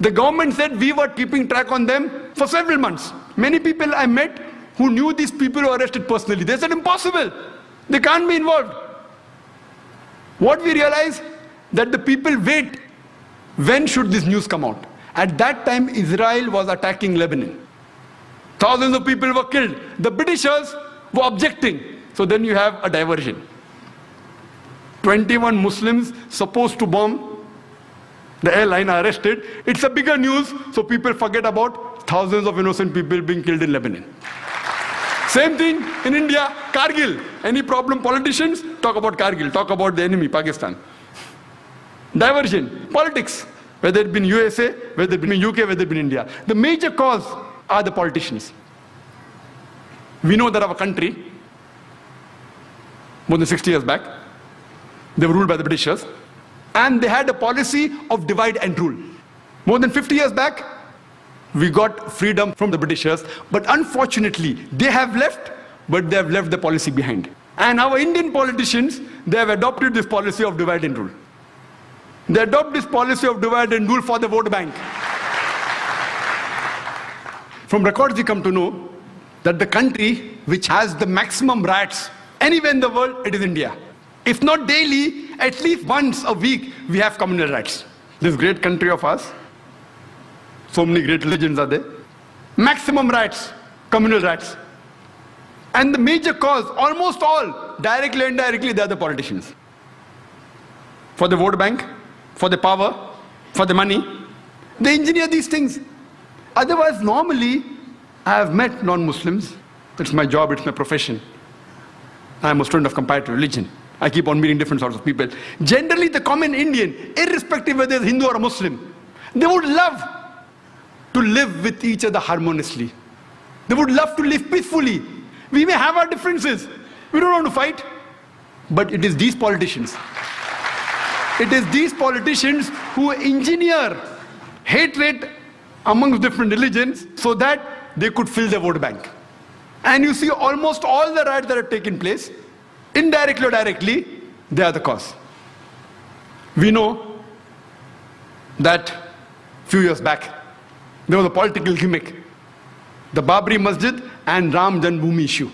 The government said we were keeping track on them for several months. Many people I met who knew these people were arrested personally. They said impossible. They can't be involved. What we realized that the people wait. When should this news come out? At that time, Israel was attacking Lebanon. Thousands of people were killed. The Britishers were objecting. So then you have a diversion. 21 Muslims supposed to bomb the airline arrested. It's a bigger news, so people forget about thousands of innocent people being killed in Lebanon. Same thing in India, Kargil. Any problem, politicians talk about Kargil, talk about the enemy, Pakistan. Diversion, politics. whether it be in USA, whether it be in UK, whether it be in India. The major cause are the politicians. We know that our country, more than 60 years back, they were ruled by the Britishers, and they had a policy of divide and rule. More than 50 years back, we got freedom from the Britishers, but unfortunately, they have left, but they have left the policy behind. And our Indian politicians, they have adopted this policy of divide and rule. They adopt this policy of divide and rule for the vote bank. From records, we come to know that the country which has the maximum riots anywhere in the world, it is India. If not daily, at least once a week, we have communal riots. This great country of ours, so many great religions are there. Maximum riots, communal riots. And the major cause, almost all, directly and indirectly, they are the politicians. For the vote bank, for the power, for the money, they engineer these things. Otherwise, normally, I have met non-Muslims. It's my job, it's my profession. I'm a student of comparative religion. I keep on meeting different sorts of people. Generally, the common Indian, irrespective whether it's Hindu or Muslim, they would love to live with each other harmoniously. They would love to live peacefully. We may have our differences. We don't want to fight. But it is these politicians. It is these politicians who engineer hatred amongst different religions so that they could fill the vote bank. And you see almost all the riots that have taken place, indirectly or directly, they are the cause. We know that few years back, there was a political gimmick. The Babri Masjid and Ram Janmabhoomi issue.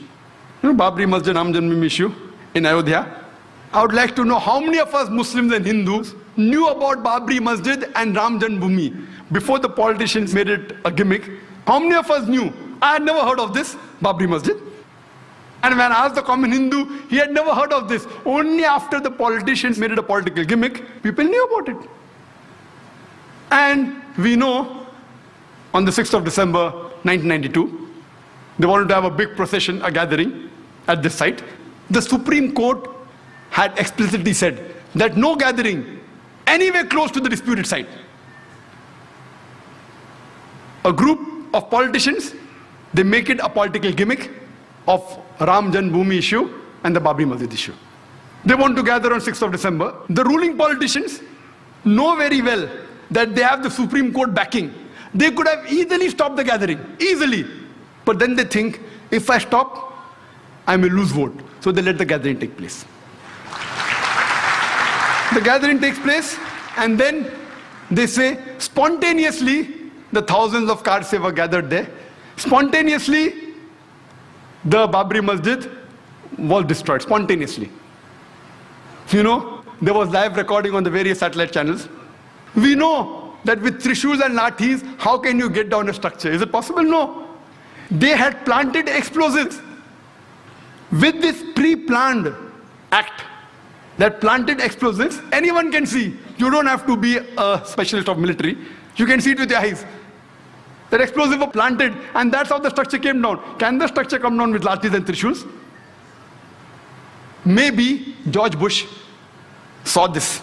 You know Babri Masjid, Ram Janmabhoomi issue in Ayodhya? I would like to know how many of us Muslims and Hindus knew about Babri Masjid and Ram Janmabhoomi before the politicians made it a gimmick. How many of us knew? I had never heard of this, Babri Masjid. And when I asked the common Hindu, he had never heard of this. Only after the politicians made it a political gimmick, people knew about it. And we know on the 6th of December 1992. They wanted to have a big procession, a gathering at this site. The Supreme Court had explicitly said that no gathering anywhere close to the disputed site. A group of politicians, they make it a political gimmick of Ram Janmabhoomi issue and the Babri Masjid issue. They want to gather on 6th of December. The ruling politicians know very well that they have the Supreme Court backing they could have easily stopped the gathering, easily. But then they think, if I stop, I may lose vote. So they let the gathering take place. The gathering takes place, and then they say, spontaneously, the thousands of cars were gathered there. Spontaneously, the Babri Masjid was destroyed, spontaneously. You know, there was live recording on the various satellite channels. We know that with trishuls and lathis, how can you get down a structure? Is it possible? No. They had planted explosives. With this pre-planned act, that planted explosives, anyone can see. You don't have to be a specialist of military. You can see it with your eyes. That explosive was planted, and that's how the structure came down. Can the structure come down with lathis and trishuls? Maybe George Bush saw this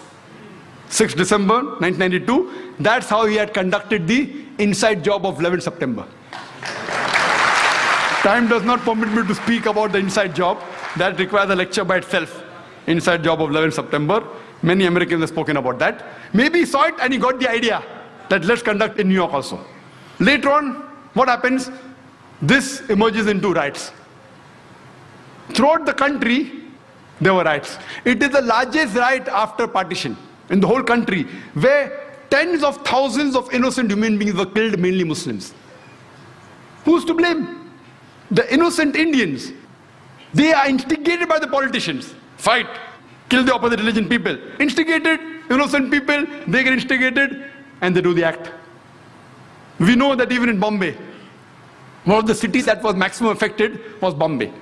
6 December 1992. That's how he had conducted the inside job of 11 September. Time does not permit me to speak about the inside job. That requires a lecture by itself. Inside job of 11 September. Many Americans have spoken about that. Maybe he saw it and he got the idea that let's conduct in New York also. Later on, what happens? This emerges into riots. Throughout the country, there were riots. It is the largest riot after partition in the whole country where tens of thousands of innocent human beings were killed, mainly Muslims. Who's to blame? The innocent Indians. They are instigated by the politicians. Fight, kill the opposite religion people. Instigated, innocent people, they get instigated and they do the act. We know that even in Bombay, one of the cities that was maximum affected was Bombay.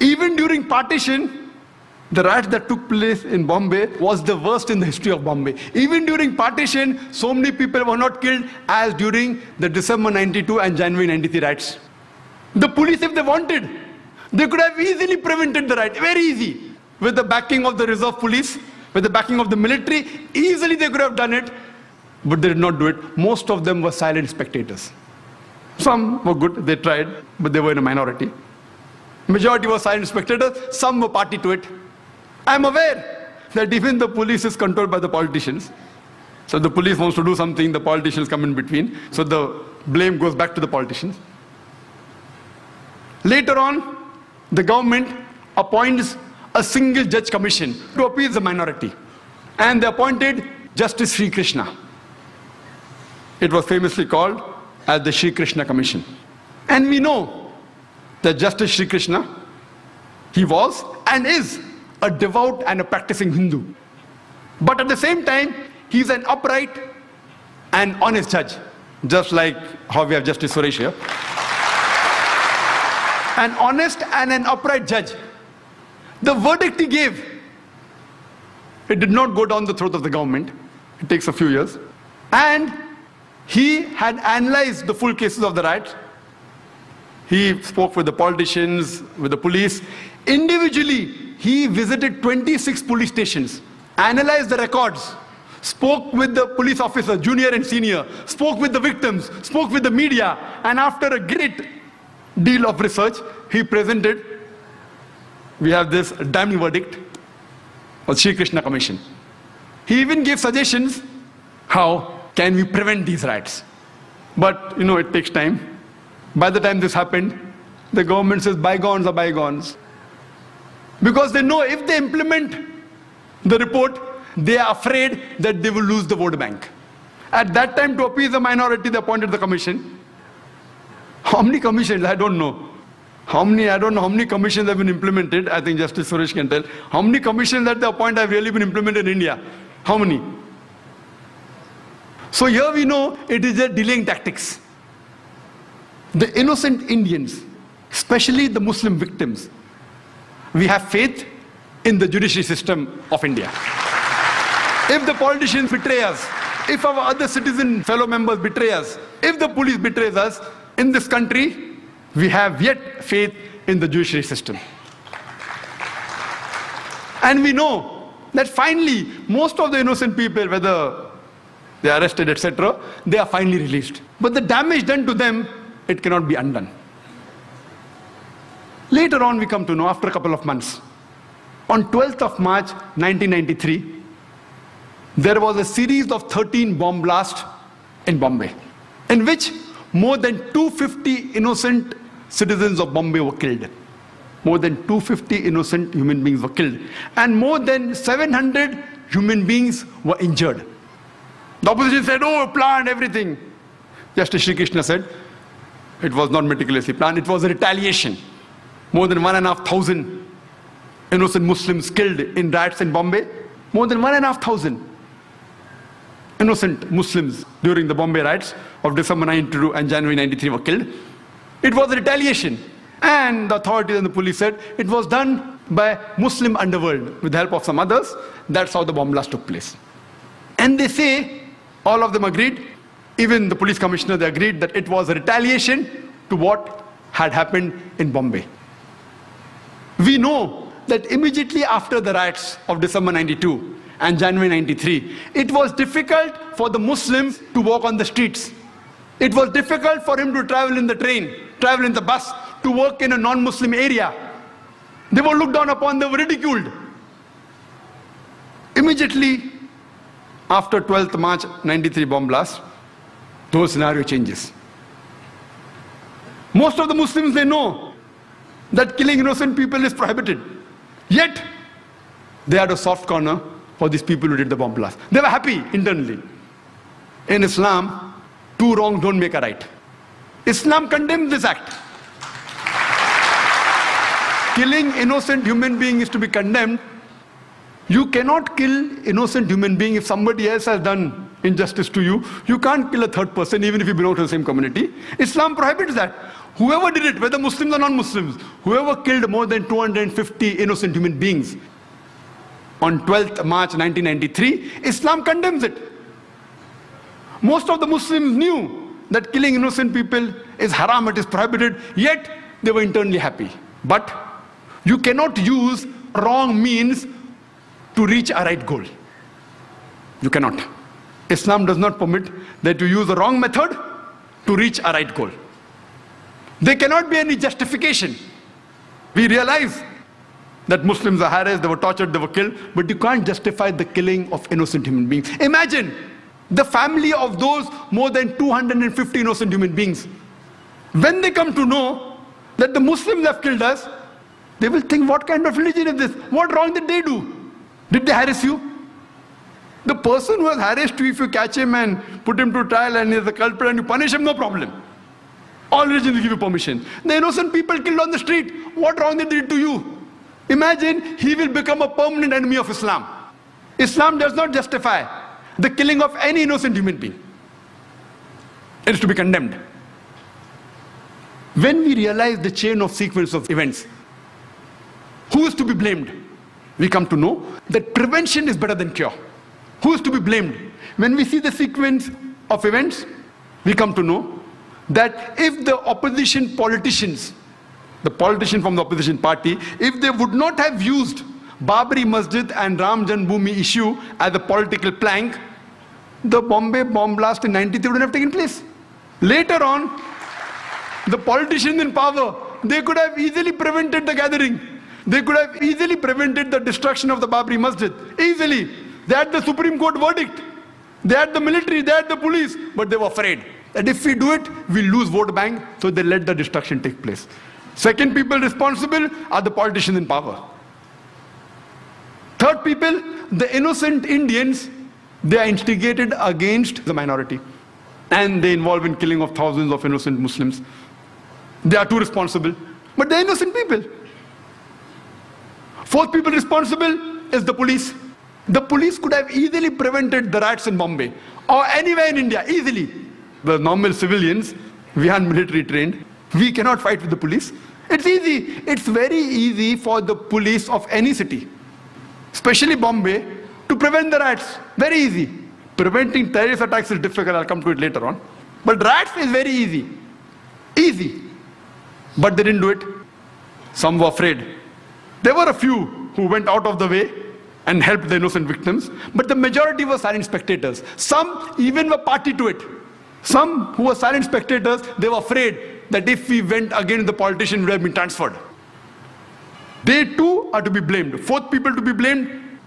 Even during partition, the riots that took place in Bombay was the worst in the history of Bombay. Even during partition, so many people were not killed as during the December 92 and January 93 riots. The police, if they wanted, they could have easily prevented the riot, very easy. With the backing of the reserve police, with the backing of the military, easily they could have done it. But they did not do it. Most of them were silent spectators. Some were good, they tried, but they were in a minority. Majority were silent spectators, some were party to it. I'm aware that even the police is controlled by the politicians. So the police wants to do something, the politicians come in between. So the blame goes back to the politicians. Later on, the government appoints a single judge commission to appease the minority. And they appointed Justice Sri Krishna. It was famously called as the Sri Krishna Commission. And we know that Justice Sri Krishna, he was and is a devout and a practicing Hindu. But at the same time, he's an upright and honest judge, just like how we have Justice Suresh here. An honest and an upright judge. The verdict he gave, it did not go down the throat of the government. It takes a few years. And he had analyzed the full cases of the riots. He spoke with the politicians, with the police. Individually, he visited 26 police stations, analyzed the records, spoke with the police officer, junior and senior, spoke with the victims, spoke with the media, and after a great deal of research, he presented, we have this damning verdict of Sri Krishna Commission. He even gave suggestions how can we prevent these riots. But, you know, it takes time. By the time this happened, the government says bygones are bygones. Because they know if they implement the report, they are afraid that they will lose the vote bank. At that time, to appease the minority, they appointed the commission. How many commissions? I don't know. How many, I don't know how many commissions have been implemented. I think Justice Suresh can tell. How many commissions that they appoint have really been implemented in India? How many? So here we know it is a delaying tactics. The innocent Indians, especially the Muslim victims, we have faith in the judiciary system of India. If the politicians betray us, if our other citizen fellow members betray us, if the police betrays us, in this country, we have yet faith in the judiciary system. And we know that finally, most of the innocent people, whether they are arrested, etc., they are finally released. But the damage done to them, it cannot be undone. Later on, we come to know, after a couple of months, on 12th of March 1993, there was a series of 13 bomb blasts in Bombay, in which more than 250 innocent citizens of Bombay were killed. More than 250 innocent human beings were killed. And more than 700 human beings were injured. The opposition said, oh, planned everything. Justice Sri Krishna said, it was not meticulously planned, it was a retaliation. More than one and a half thousand innocent Muslims killed in riots in Bombay. More than one and a half thousand innocent Muslims during the Bombay riots of December 92 and January 93 were killed. It was a retaliation. And the authorities and the police said it was done by Muslim underworld with the help of some others. That's how the bomb blast took place. And they say, all of them agreed, even the police commissioner, they agreed that it was a retaliation to what had happened in Bombay. We know that immediately after the riots of December 92 and January 93, it was difficult for the Muslims to walk on the streets. It was difficult for him to travel in the train, travel in the bus, to work in a non-Muslim area. They were looked down upon, they were ridiculed. Immediately after 12th March 93 bomb blast, the whole scenario changes. Most of the Muslims, they know that killing innocent people is prohibited. Yet, they had a soft corner for these people who did the bomb blast. They were happy internally. In Islam, two wrongs don't make a right. Islam condemns this act. Killing innocent human being is to be condemned. You cannot kill innocent human being if somebody else has done injustice to you. You can't kill a third person even if you belong to the same community. Islam prohibits that. Whoever did it, whether Muslims or non-Muslims, whoever killed more than 250 innocent human beings on 12th March 1993, Islam condemns it. Most of the Muslims knew that killing innocent people is haram, it is prohibited, yet they were internally happy. But you cannot use wrong means to reach a right goal. You cannot. Islam does not permit that you use the wrong method to reach a right goal. There cannot be any justification. We realize that Muslims are harassed, they were tortured, they were killed, but you can't justify the killing of innocent human beings. Imagine the family of those more than 250 innocent human beings. When they come to know that the Muslims have killed us, they will think, what kind of religion is this? What wrong did they do? Did they harass you? The person who has harassed you, if you catch him and put him to trial and is a culprit and you punish him, no problem. All religions give you permission. The innocent people killed on the street, what wrong they did to you? Imagine he will become a permanent enemy of Islam. Islam does not justify the killing of any innocent human being. It is to be condemned. When we realize the chain of sequence of events, who is to be blamed? We come to know that prevention is better than cure. Who is to be blamed? When we see the sequence of events, we come to know that if the opposition politicians, the politician from the opposition party, if they would not have used Babri Masjid and Ram Janmabhoomi issue as a political plank, the Bombay bomb blast in 93 would not have taken place. Later on, the politicians in power, they could have easily prevented the gathering. They could have easily prevented the destruction of the Babri Masjid. Easily. They had the Supreme Court verdict. They had the military, they had the police, but they were afraid that if we do it, we lose vote bank, so they let the destruction take place. Second people responsible are the politicians in power. Third people, the innocent Indians, they are instigated against the minority. And they involve in killing of thousands of innocent Muslims. They are too responsible. But they're innocent people. Fourth people responsible is the police. The police could have easily prevented the riots in Bombay or anywhere in India, easily. The normal civilians, we aren't military trained. We cannot fight with the police. It's easy. It's very easy for the police of any city, especially Bombay, to prevent the riots. Very easy. Preventing terrorist attacks is difficult. I'll come to it later on. But riots is very easy. Easy. But they didn't do it. Some were afraid. There were a few who went out of the way and helped the innocent victims, but the majority were silent spectators. Some even were party to it. Some who were silent spectators, they were afraid that if we went against the politician, we would have been transferred. They too are to be blamed. Fourth people to be blamed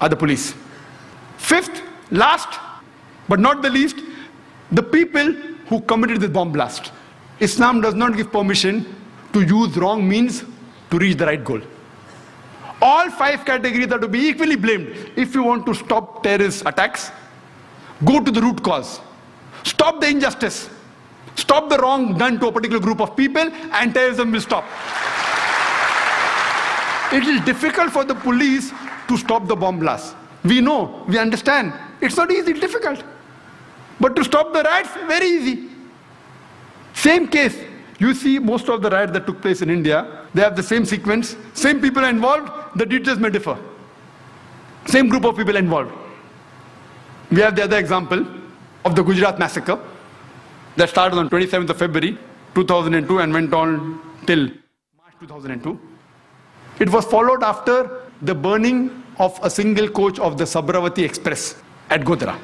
are the police. Fifth, last, but not the least, the people who committed this bomb blast. Islam does not give permission to use wrong means to reach the right goal. All five categories are to be equally blamed. If you want to stop terrorist attacks, go to the root cause. Stop the injustice. Stop the wrong done to a particular group of people and terrorism will stop. It is difficult for the police to stop the bomb blast. We know, we understand. It's not easy, it's difficult. But to stop the riots, very easy. Same case. You see most of the riots that took place in India, they have the same sequence, same people involved, the details may differ. Same group of people involved. We have the other example of the Gujarat massacre that started on 27th of February 2002 and went on till March 2002. It was followed after the burning of a single coach of the Sabarmati Express at Godhra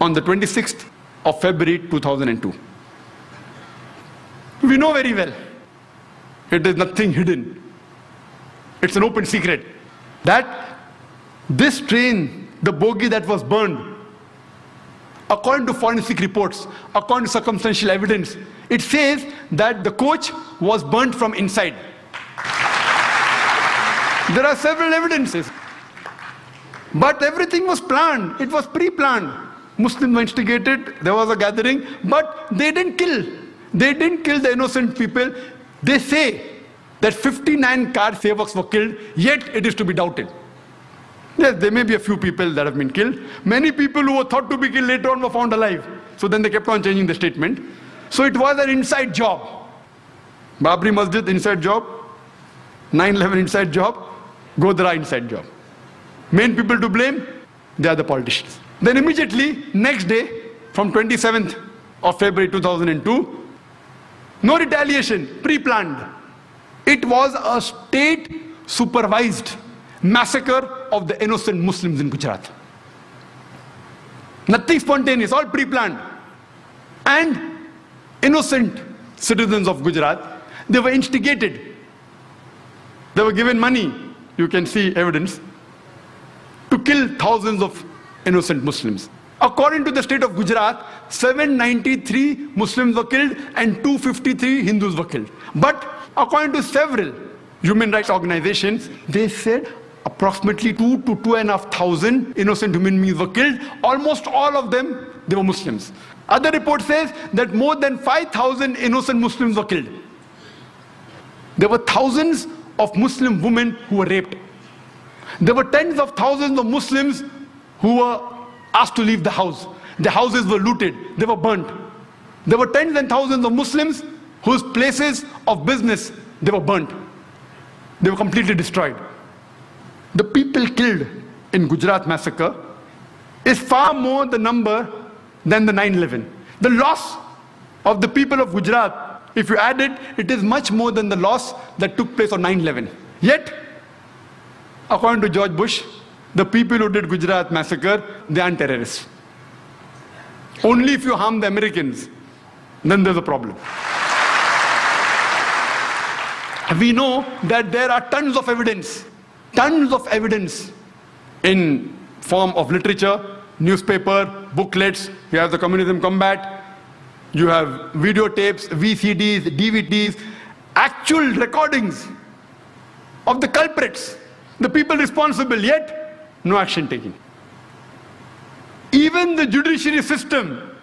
on the 26th of February 2002. We know very well. It is nothing hidden. It's an open secret that this train, the bogie that was burned, according to forensic reports, according to circumstantial evidence, it says that the coach was burnt from inside. There are several evidences. But everything was planned. It was pre-planned. Muslims instigated. There was a gathering. But they didn't kill. They didn't kill the innocent people. They say that 59 kar sevaks were killed, yet it is to be doubted. Yes, there may be a few people that have been killed. Many people who were thought to be killed later on were found alive. So then they kept on changing the statement. So it was an inside job. Babri Masjid, inside job. 9-11 inside job. Godhra inside job. Main people to blame, they are the politicians. Then immediately, next day, from 27th of February 2002, no retaliation, pre-planned. It was a state supervised massacre of the innocent Muslims in Gujarat. Nothing spontaneous, all pre-planned. And innocent citizens of Gujarat, they were instigated. They were given money, you can see evidence, to kill thousands of innocent Muslims. According to the state of Gujarat, 793 Muslims were killed and 253 Hindus were killed. But according to several human rights organizations, they said approximately two to two and a half thousand innocent human beings were killed. Almost all of them, they were Muslims. Other report says that more than 5,000 innocent Muslims were killed. There were thousands of Muslim women who were raped. There were tens of thousands of Muslims who were asked to leave the house. The houses were looted, they were burnt. There were tens and thousands of Muslims whose places of business, they were burnt. They were completely destroyed. The people killed in Gujarat massacre is far more the number than the 9-11. The loss of the people of Gujarat, if you add it, it is much more than the loss that took place on 9-11. Yet, according to George Bush, the people who did Gujarat massacre, they aren't terrorists. Only if you harm the Americans, then there's a problem. We know that there are tons of evidence, tons of evidence in form of literature, newspaper, booklets, you have the Communalism Combat, you have videotapes, VCDs, DVDs, actual recordings of the culprits, the people responsible, yet no action taken. Even the judiciary system,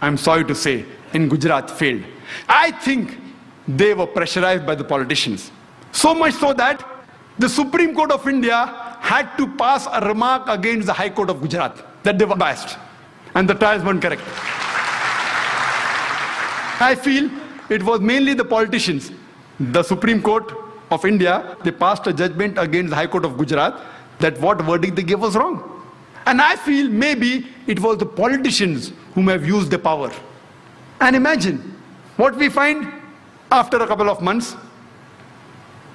I'm sorry to say, in Gujarat failed. I think they were pressurized by the politicians. So much so that the Supreme Court of India had to pass a remark against the High Court of Gujarat that they were biased and the trials weren't correct. I feel it was mainly the politicians. The Supreme Court of India, they passed a judgment against the High Court of Gujarat that what verdict they gave was wrong. And I feel maybe it was the politicians whom have used the power. And imagine what we find after a couple of months.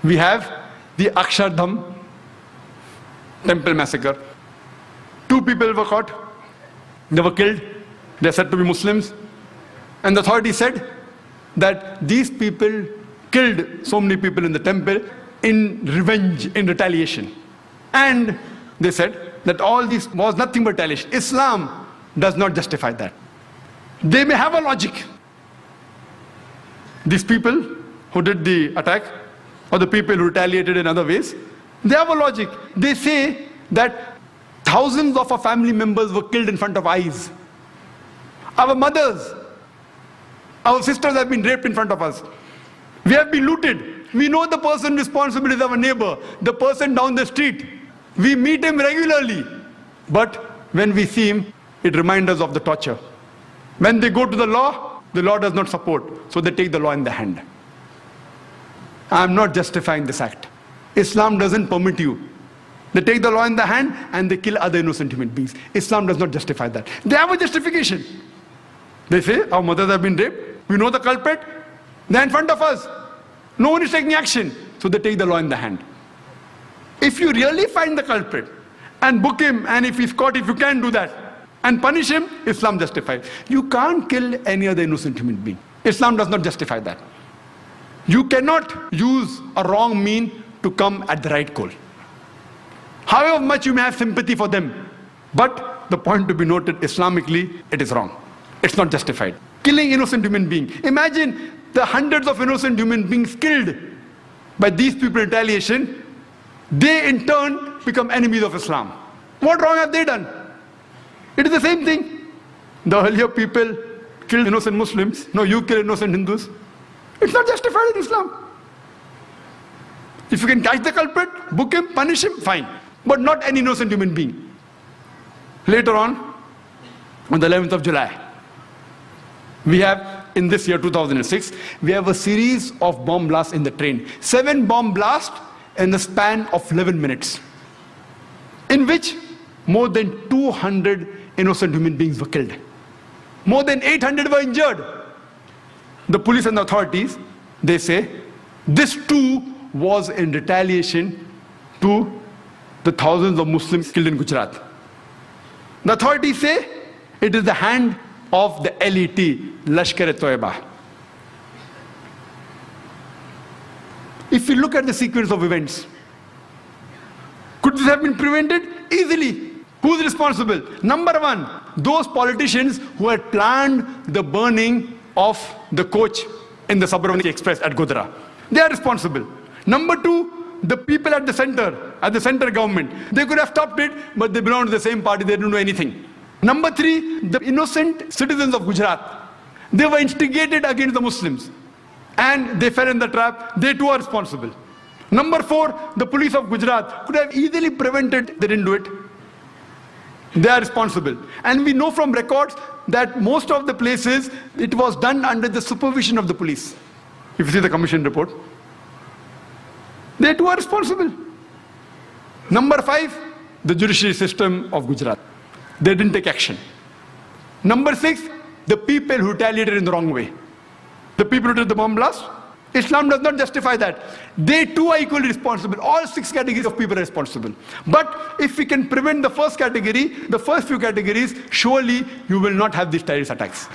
We have the Akshardham temple massacre. Two people were caught. They were killed. They are said to be Muslims. And the authority said that these people killed so many people in the temple in revenge, in retaliation. And they said that all this was nothing but retaliation. Islam does not justify that. They may have a logic. These people who did the attack, or the people who retaliated in other ways, they have a logic. They say that thousands of our family members were killed in front of eyes. Our mothers, our sisters have been raped in front of us. We have been looted. We know the person responsible is our neighbor, the person down the street. We meet him regularly. But when we see him, it reminds us of the torture. When they go to the law, the law does not support. So they take the law in the hand. I am not justifying this act. Islam doesn't permit you. They take the law in the hand and they kill other innocent human beings. Islam does not justify that. They have a justification. They say, our mothers have been raped. We know the culprit. They're in front of us. No one is taking action. So they take the law in the hand. If you really find the culprit and book him, and if he's caught, if you can do that, and punish him, Islam justifies. You can't kill any other innocent human being. Islam does not justify that. You cannot use a wrong mean to come at the right goal. However much you may have sympathy for them, but the point to be noted Islamically, it is wrong. It's not justified. Killing innocent human being. Imagine the hundreds of innocent human beings killed by these people retaliation. They in turn become enemies of Islam. What wrong have they done? It is the same thing. The earlier people killed innocent Muslims. No, you kill innocent Hindus. It's not justified in Islam. If you can catch the culprit, book him, punish him, fine. But not an innocent human being. Later on, on the 11th of July, we have, in this year 2006, we have a series of bomb blasts in the train. Seven bomb blasts in the span of 11 minutes. In which more than 200 innocent human beings were killed. More than 800 were injured. The police and the authorities, they say, this too was in retaliation to the thousands of Muslims killed in Gujarat. The authorities say It is the hand of the LET, Lashkar-e-Toiba. If we look at the sequence of events, could this have been prevented? Easily. Who's responsible? Number one, those politicians who had planned the burning of the coach in the Sabarmati Express at Godhra. They are responsible. Number two, the people at the center, at the center government. They could have stopped it, but they belong to the same party, they didn't do anything. Number three, the innocent citizens of Gujarat. They were instigated against the Muslims. And they fell in the trap. They too are responsible. Number four, the police of Gujarat could have easily prevented, they didn't do it. They are responsible. And we know from records that most of the places, it was done under the supervision of the police. If you see the commission report. They too are responsible. Number five, the judiciary system of Gujarat. They didn't take action. Number six, the people who retaliated in the wrong way. The people who did the bomb blast, Islam does not justify that. They too are equally responsible. All six categories of people are responsible. But if we can prevent the first category, the first few categories, surely you will not have these terrorist attacks.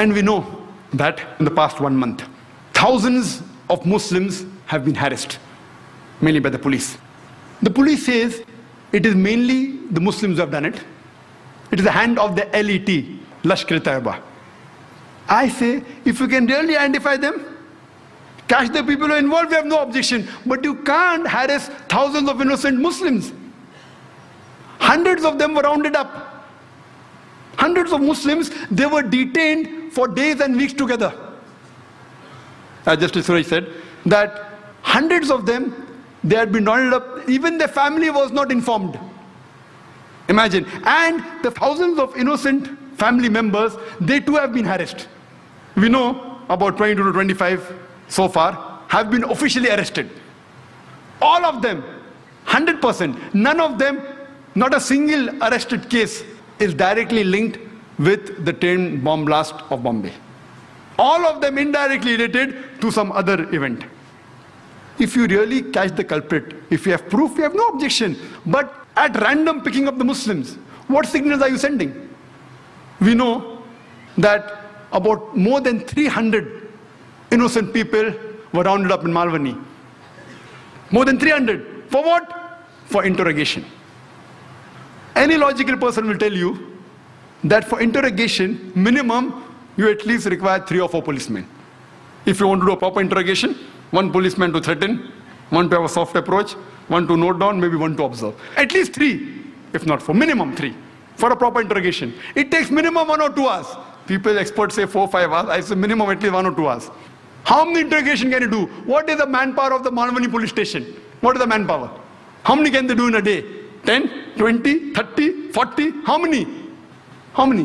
and we know that in the past one month, thousands of Muslims have been harassed, mainly by the police. The police says it is mainly the Muslims who have done it. It is the hand of the LET, Lashkar Taiba. I say, if you can really identify them, catch the people who are involved, we have no objection. But you can't harass thousands of innocent Muslims. Hundreds of them were rounded up. Hundreds of Muslims, they were detained for days and weeks together. As Justice Suresh said, that hundreds of them they had been rounded up. Even their family was not informed. Imagine. And the thousands of innocent family members, they too have been harassed. We know about 22 to 25 so far have been officially arrested. All of them, 100%. None of them, not a single arrested case is directly linked with the train bomb blast of Bombay. All of them indirectly related to some other event. If you really catch the culprit, if you have proof, you have no objection. But at random picking up the Muslims, what signals are you sending? We know that about more than 300 innocent people were rounded up in Malvani. More than 300. For what? For interrogation. Any logical person will tell you that for interrogation, minimum, you at least require three or four policemen. If you want to do a proper interrogation, one policeman to threaten, one to have a soft approach, one to note down, maybe one to observe. At least three, if not four, minimum three, for a proper interrogation. It takes minimum one or two hours. People, experts say four, five hours. I say minimum at least one or two hours. How many interrogation can you do? What is the manpower of the Malvani police station? What is the manpower? How many can they do in a day? 10, 20, 30, 40? How many? How many?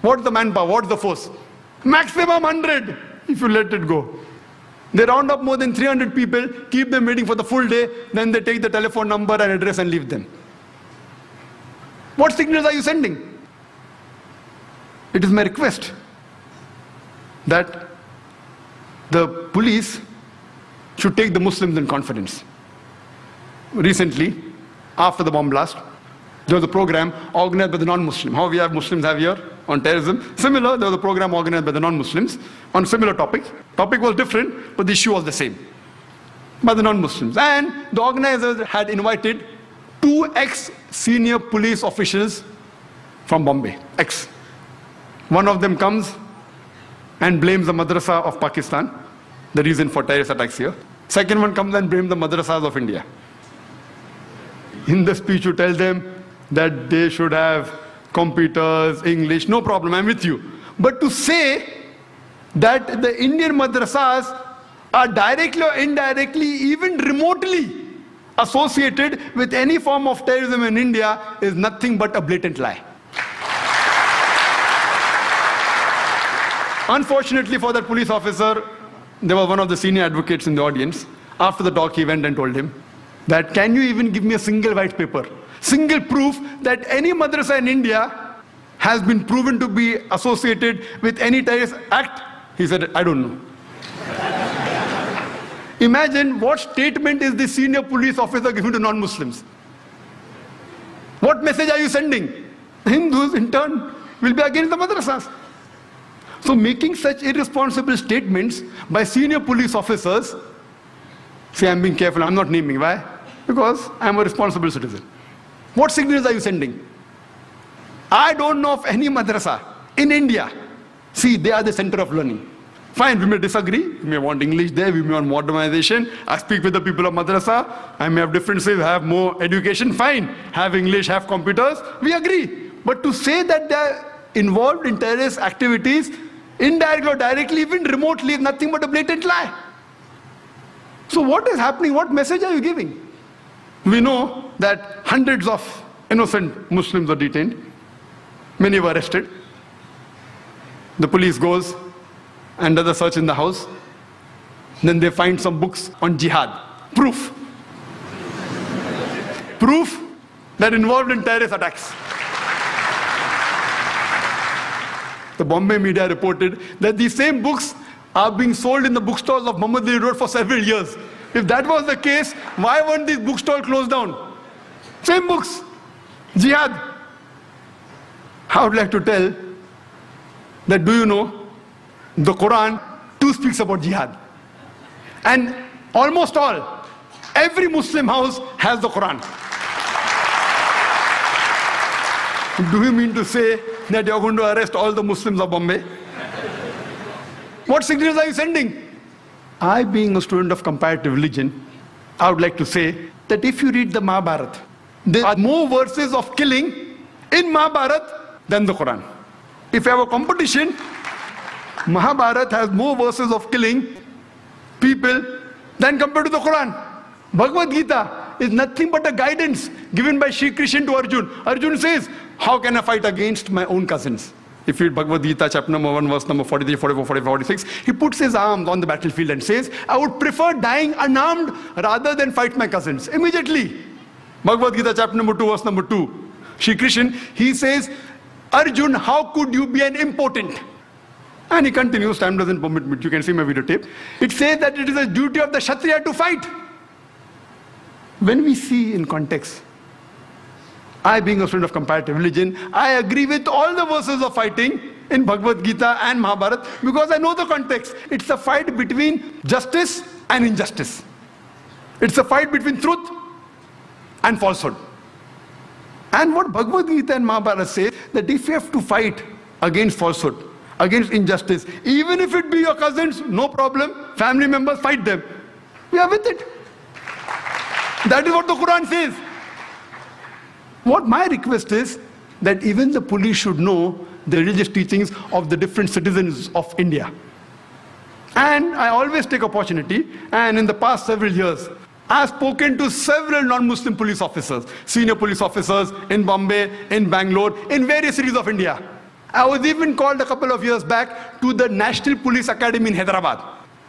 What is the manpower? What is the force? Maximum 100 if you let it go. They round up more than 300 people, keep them waiting for the full day, then they take the telephone number and address and leave them. What signals are you sending? It is my request that the police should take the Muslims in confidence. Recently, after the bomb blast, there was a program organized by the non-Muslim. How we have Muslims have here on terrorism. Similar, there was a program organized by the non-Muslims on similar topic. Topic was different, but the issue was the same. By the non-Muslims. And the organizers had invited two ex-senior police officials from Bombay. Ex. One of them comes and blames the madrasa of Pakistan, the reason for terrorist attacks here. Second one comes and blames the madrasas of India. In the speech, you tell them that they should have computers, English, no problem, I'm with you. But to say that the Indian madrasas are directly or indirectly, even remotely associated with any form of terrorism in India is nothing but a blatant lie. Unfortunately for that police officer, there was one of the senior advocates in the audience. After the talk, he went and told him that, can you even give me a single white paper single proof that any madrasa in India has been proven to be associated with any terrorist act? He said, I don't know. Imagine what statement is the senior police officer giving to non-Muslims. What message are you sending? Hindus, in turn, will be against the madrasas. So making such irresponsible statements by senior police officers, say I'm being careful, I'm not naming, why? Because I'm a responsible citizen. What signals are you sending? I don't know of any madrasa in India. See, they are the center of learning. Fine, we may disagree. We may want English there, we may want modernization. I speak with the people of madrasa. I may have differences, have more education. Fine, have English, have computers. We agree. But to say that they're involved in terrorist activities, indirectly or directly, even remotely, is nothing but a blatant lie. So what is happening? What message are you giving? We know that hundreds of innocent Muslims are detained. Many were arrested. The police goes and does a search in the house. Then they find some books on jihad. Proof. Proof that involved in terrorist attacks. The Bombay media reported that these same books are being sold in the bookstores of Mohammad Road for several years. If that was the case, why weren't these bookstores closed down? Same books. Jihad. I would like to tell that do you know the Quran too speaks about jihad. And almost all, every Muslim house has the Quran. Do you mean to say that you're going to arrest all the Muslims of Bombay? What signals are you sending? I, being a student of comparative religion, I would like to say that if you read the Mahabharata, there are more verses of killing in Mahabharata than the Quran. If you have a competition, Mahabharata has more verses of killing people than compared to the Quran. Bhagavad Gita is nothing but a guidance given by Sri Krishna to Arjun. Arjun says, how can I fight against my own cousins? If you read Bhagavad Gita, chapter number 1, verse number 43, 44, 45, 46, he puts his arms on the battlefield and says, I would prefer dying unarmed rather than fight my cousins. Immediately. Bhagavad Gita, chapter number 2, verse number 2. Shri Krishna, he says, Arjun, how could you be an impotent? And he continues, time doesn't permit me, you can see my videotape. It says that it is a duty of the Kshatriya to fight. When we see in context, I, being a student of comparative religion, I agree with all the verses of fighting in Bhagavad Gita and Mahabharata because I know the context. It's a fight between justice and injustice. It's a fight between truth and falsehood. And what Bhagavad Gita and Mahabharata say that if you have to fight against falsehood, against injustice, even if it be your cousins, no problem, family members, fight them. We are with it. That is what the Quran says. What my request is that even the police should know the religious teachings of the different citizens of India. And I always take opportunity, and in the past several years, I've spoken to several non-Muslim police officers, senior police officers in Bombay, in Bangalore, in various cities of India. I was even called a couple of years back to the National Police Academy in Hyderabad,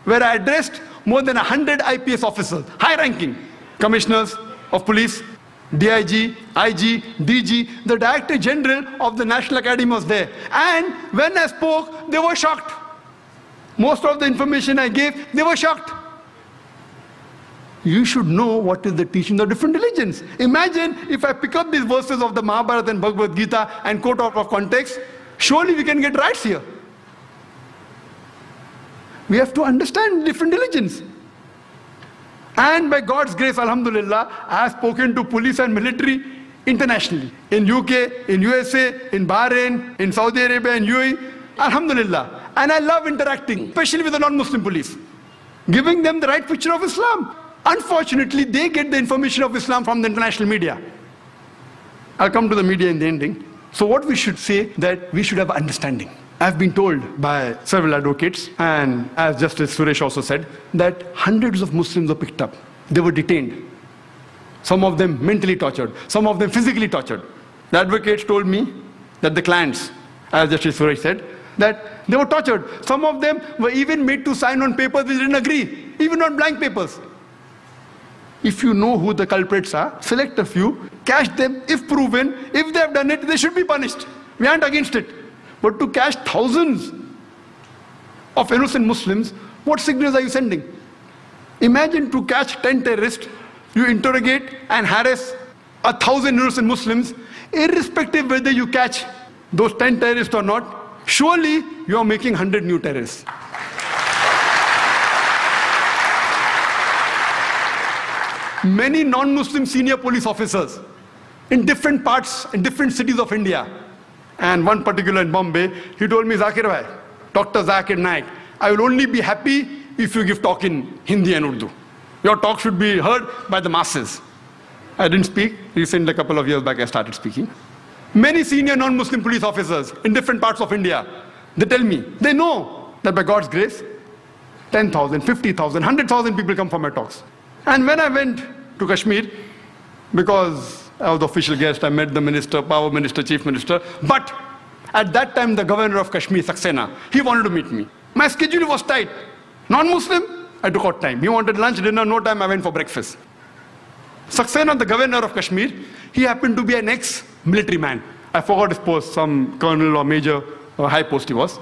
where I addressed more than 100 IPS officers, high-ranking commissioners of police, DIG, IG, DG, the Director General of the National Academy was there. And when I spoke, they were shocked. Most of the information I gave, they were shocked. You should know what is the teaching of different religions. Imagine if I pick up these verses of the Mahabharata and Bhagavad Gita and quote out of context, surely we can get rights here. We have to understand different religions. And by God's grace, Alhamdulillah, I have spoken to police and military internationally. In UK, in USA, in Bahrain, in Saudi Arabia, in UAE. Alhamdulillah. And I love interacting, especially with the non-Muslim police. Giving them the right picture of Islam. Unfortunately, they get the information of Islam from the international media. I'll come to the media in the ending. So what we should say that we should have understanding. I've been told by several advocates, and as Justice Suresh also said, that hundreds of Muslims were picked up. They were detained. Some of them mentally tortured, some of them physically tortured. The advocates told me that the clients, as Justice Suresh said, that they were tortured. Some of them were even made to sign on papers they didn't agree, even on blank papers. If you know who the culprits are, select a few, catch them if proven. If they have done it, they should be punished. We aren't against it. But to catch thousands of innocent Muslims, what signals are you sending? Imagine to catch 10 terrorists, you interrogate and harass a thousand innocent Muslims, irrespective whether you catch those 10 terrorists or not, surely you are making 100 new terrorists. Many non-Muslim senior police officers in different parts, in different cities of India, and one particular in Bombay, he told me, Zakir bhai, Dr. Zakir Naik, I will only be happy if you give talk in Hindi and Urdu. Your talk should be heard by the masses. I didn't speak. Recently, a couple of years back, I started speaking. Many senior non-Muslim police officers in different parts of India, they tell me, they know that by God's grace, 10,000, 50,000, 100,000 people come for my talks. And when I went to Kashmir, because I was the official guest, I met the minister, power minister, chief minister, but at that time, the governor of Kashmir, Saxena, he wanted to meet me. My schedule was tight. Non-Muslim, I took out time. He wanted lunch, dinner, no time, I went for breakfast. Saxena, the governor of Kashmir, he happened to be an ex-military man. I forgot his post, some colonel or major or high post he was.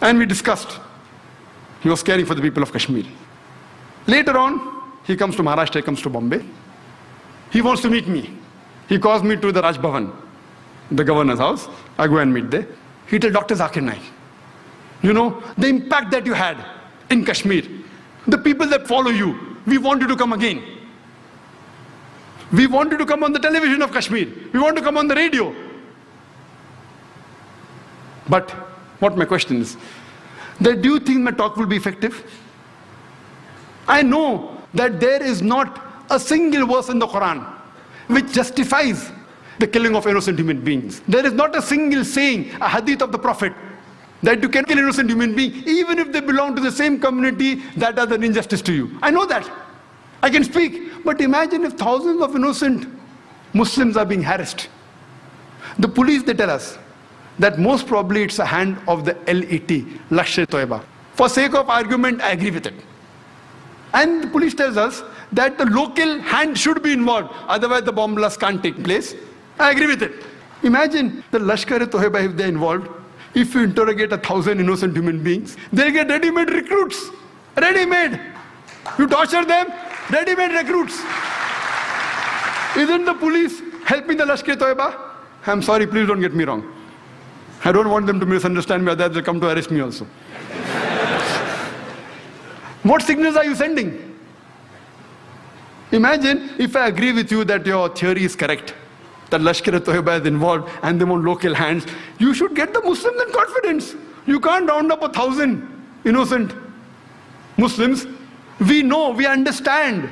And we discussed. He was caring for the people of Kashmir. Later on, he comes to Maharashtra, he comes to Bombay. He wants to meet me. He calls me to the Raj Bhavan, the governor's house. I go and meet there. He tells Dr. Zakir Naik, you know, the impact that you had in Kashmir, the people that follow you, we want you to come again. We want you to come on the television of Kashmir. We want to come on the radio. But what my question is, that do you think my talk will be effective? I know that there is not a single verse in the Quran which justifies the killing of innocent human beings. There is not a single saying, a hadith of the Prophet, that you can kill innocent human being even if they belong to the same community that does an injustice to you. I know that. I can speak. But imagine if thousands of innocent Muslims are being harassed. The police, they tell us that most probably it's a hand of the LET, Lashkar Toiba. For sake of argument, I agree with it. And the police tells us that the local hand should be involved, otherwise the bomb blast can't take place. I agree with it. Imagine the lashkar-e-toiba if they're involved, if you interrogate a thousand innocent human beings, they'll get ready-made recruits. Ready-made. You torture them, ready-made recruits. Isn't the police helping the lashkar-e-toiba? I'm sorry, please don't get me wrong. I don't want them to misunderstand me, otherwise they'll come to arrest me also. What signals are you sending? Imagine if I agree with you that your theory is correct that Lashkar Toiba is involved and they want local hands, you should get the Muslims in confidence. You can't round up a thousand innocent Muslims. We know, we understand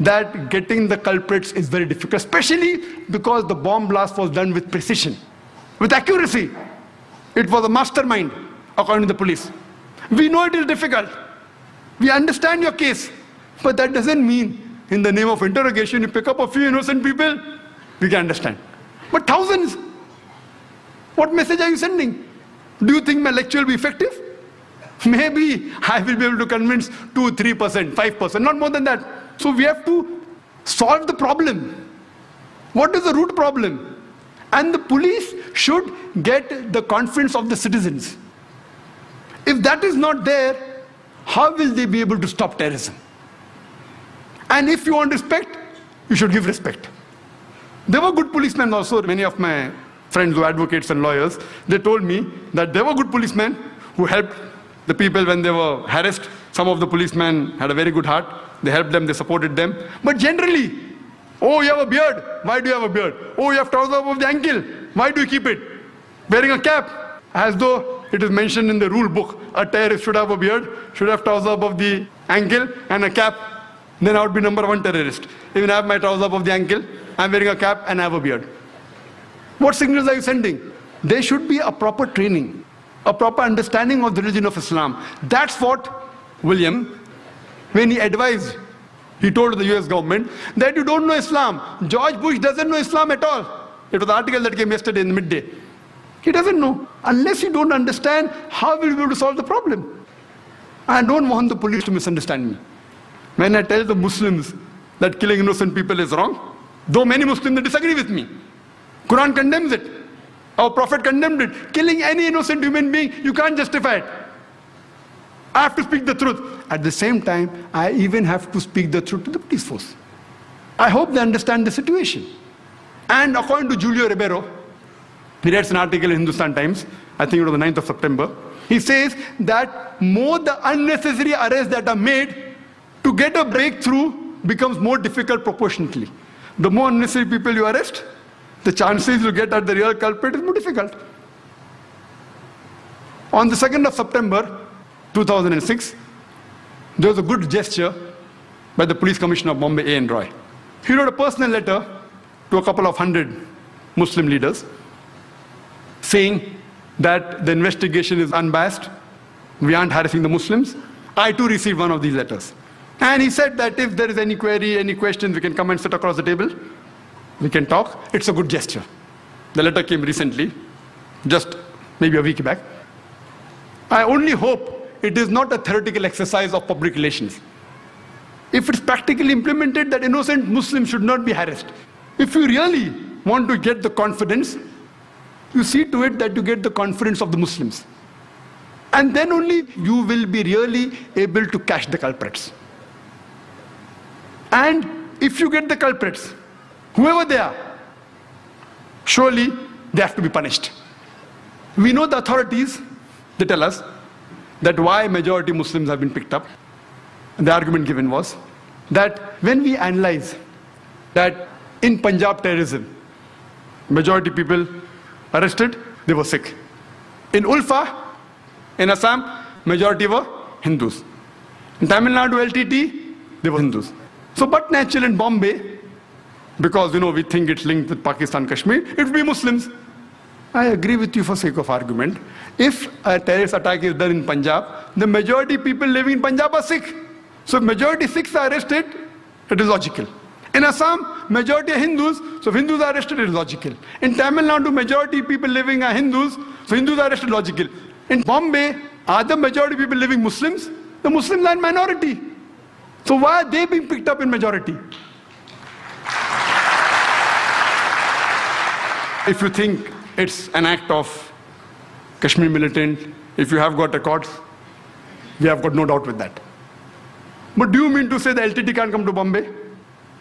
that getting the culprits is very difficult, especially because the bomb blast was done with precision, with accuracy. It was a mastermind, according to the police. We know it is difficult. We understand your case. But that doesn't mean, in the name of interrogation, you pick up a few innocent people we can understand. But thousands, what message are you sending? Do you think my lecture will be effective? Maybe I will be able to convince 2, 3%, 5%, not more than that. So we have to solve the problem. What is the root problem? And the police should get the confidence of the citizens. If that is not there, how will they be able to stop terrorism? And if you want respect, you should give respect. There were good policemen also. Many of my friends who are advocates and lawyers, they told me that there were good policemen who helped the people when they were harassed. Some of the policemen had a very good heart. They helped them, they supported them. But generally, oh, you have a beard. Why do you have a beard? Oh, you have trousers above the ankle. Why do you keep it? Wearing a cap, as though it is mentioned in the rule book. A terrorist should have a beard, should have trousers above the ankle and a cap. Then I would be number one terrorist. Even I have my trousers above the ankle, I'm wearing a cap and I have a beard. What signals are you sending? There should be a proper training, a proper understanding of the religion of Islam. That's what William, when he advised, he told the US government that you don't know Islam. George Bush doesn't know Islam at all. It was the article that came yesterday in the Mid-Day. He doesn't know. Unless you don't understand, how will you be able to solve the problem? I don't want the police to misunderstand me. When I tell the Muslims that killing innocent people is wrong, Though many Muslims disagree with me. Quran condemns it. Our Prophet condemned it. Killing any innocent human being, you can't justify it. I have to speak the truth. At the same time, I even have to speak the truth to the police force. I hope they understand the situation. And according to Julio Ribeiro, he writes an article in Hindustan Times, I think it was the 9th of September. He says that more the unnecessary arrests that are made to get a breakthrough becomes more difficult proportionately. The more unnecessary people you arrest, the chances you get at the real culprit is more difficult. On the 2nd of September 2006, there was a good gesture by the police commissioner of Bombay, A.N. Roy. He wrote a personal letter to a couple of hundred Muslim leaders saying that the investigation is unbiased, we aren't harassing the Muslims. I too received one of these letters. And he said that if there is any query, any question, we can come and sit across the table. We can talk. It's a good gesture. The letter came recently, just maybe a week back. I only hope it is not a theoretical exercise of public relations. If it's practically implemented, that innocent Muslims should not be harassed. If you really want to get the confidence, you see to it that you get the confidence of the Muslims. And then only you will be really able to catch the culprits. And if you get the culprits, whoever they are, surely they have to be punished. We know the authorities, they tell us that why majority Muslims have been picked up. The argument given was that when we analyze that in Punjab terrorism, majority people arrested, they were Sikh. In Ulfa, in Assam, majority were Hindus. In Tamil Nadu LTT, they were Hindus. So, but natural in Bombay, because you know we think it's linked with Pakistan, Kashmir, it would be Muslims. I agree with you for sake of argument. If a terrorist attack is done in Punjab, the majority people living in Punjab are Sikh. So majority Sikhs are arrested, it is logical. In Assam, majority are Hindus, so Hindus are arrested, is logical. In Tamil Nadu, majority people living are Hindus, so Hindus are arrested, logical. In Bombay, are the majority people living Muslims? The Muslims are in minority. So why are they being picked up in majority? If you think it's an act of Kashmir militant, if you have got records, we have got no doubt with that. But do you mean to say the LTT can't come to Bombay?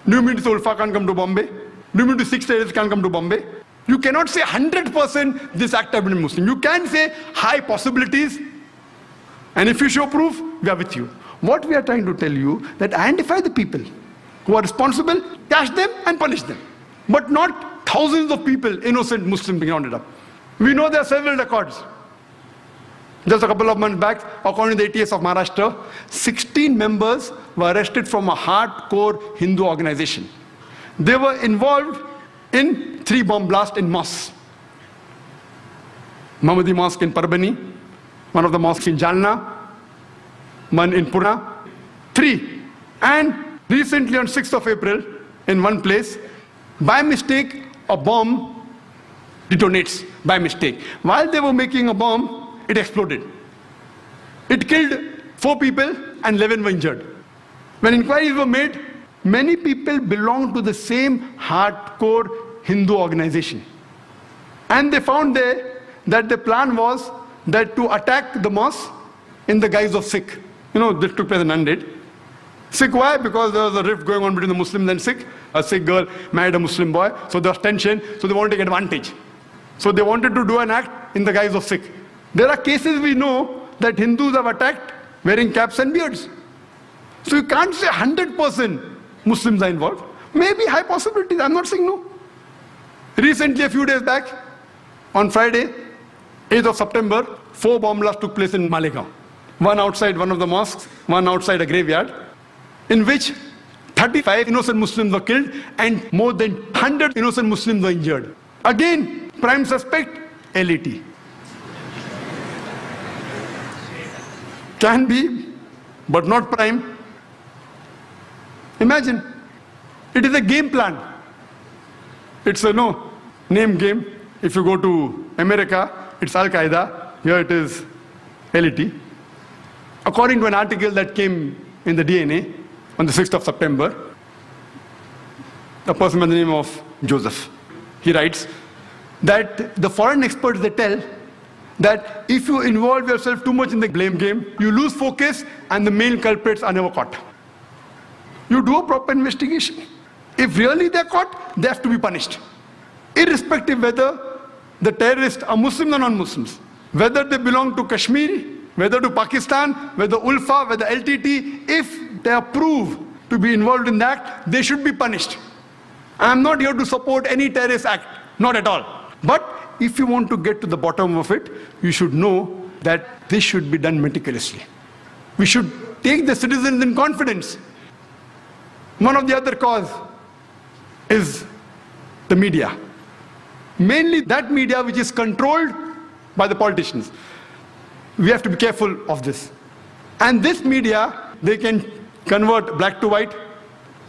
To say Ulfa can't come to Bombay? You to six terrorists can't come to Bombay? You cannot say 100% this act have been Muslim. You can say high possibilities. And if you show proof, we are with you. What we are trying to tell you that identify the people who are responsible, catch them and punish them. But not thousands of people, innocent Muslims being rounded up. We know there are several records. Just a couple of months back, according to the ATS of Maharashtra, 16 members were arrested from a hardcore Hindu organization. They were involved in three bomb blasts in mosques. Mahmudi Mosque in Parbhani, one of the mosques in Jalna, one in Pune, three. And recently on 6th of April, in one place, by mistake, a bomb detonates by mistake. While they were making a bomb, it exploded. It killed four people and 11 were injured. When inquiries were made, many people belonged to the same hardcore Hindu organization. And they found there that the plan was that to attack the mosque in the guise of Sikh. You know, this took place in Nanded. Sikh, why? Because there was a rift going on between the Muslims and Sikh. A Sikh girl married a Muslim boy, so there was tension, so they wanted to take advantage. So they wanted to do an act in the guise of Sikh. There are cases we know that Hindus have attacked wearing caps and beards. So you can't say 100% Muslims are involved. Maybe high possibilities, I'm not saying no. Recently, a few days back, on Friday, 8th of September, four bomb blasts took place in Malegaon. One outside one of the mosques, one outside a graveyard, in which 35 innocent Muslims were killed and more than 100 innocent Muslims were injured. Again, prime suspect, LET. Can be, but not prime. Imagine, it is a game plan. It's a no name game. If you go to America, it's Al Qaeda. Here it is LET. According to an article that came in the DNA on the 6th of September, a person by the name of Joseph, he writes that the foreign experts they tell that if you involve yourself too much in the blame game, you lose focus and the main culprits are never caught. You do a proper investigation. If really they're caught, they have to be punished. irrespective whether the terrorists are Muslims or non-Muslims, whether they belong to Kashmir, whether to Pakistan, whether Ulfa, whether LTT, if they are proved to be involved in that, they should be punished. I am not here to support any terrorist act, not at all. But if you want to get to the bottom of it, you should know that this should be done meticulously. We should take the citizens in confidence. One of the other cause is the media. Mainly that media which is controlled by the politicians. We have to be careful of this. And this media, they can convert black to white,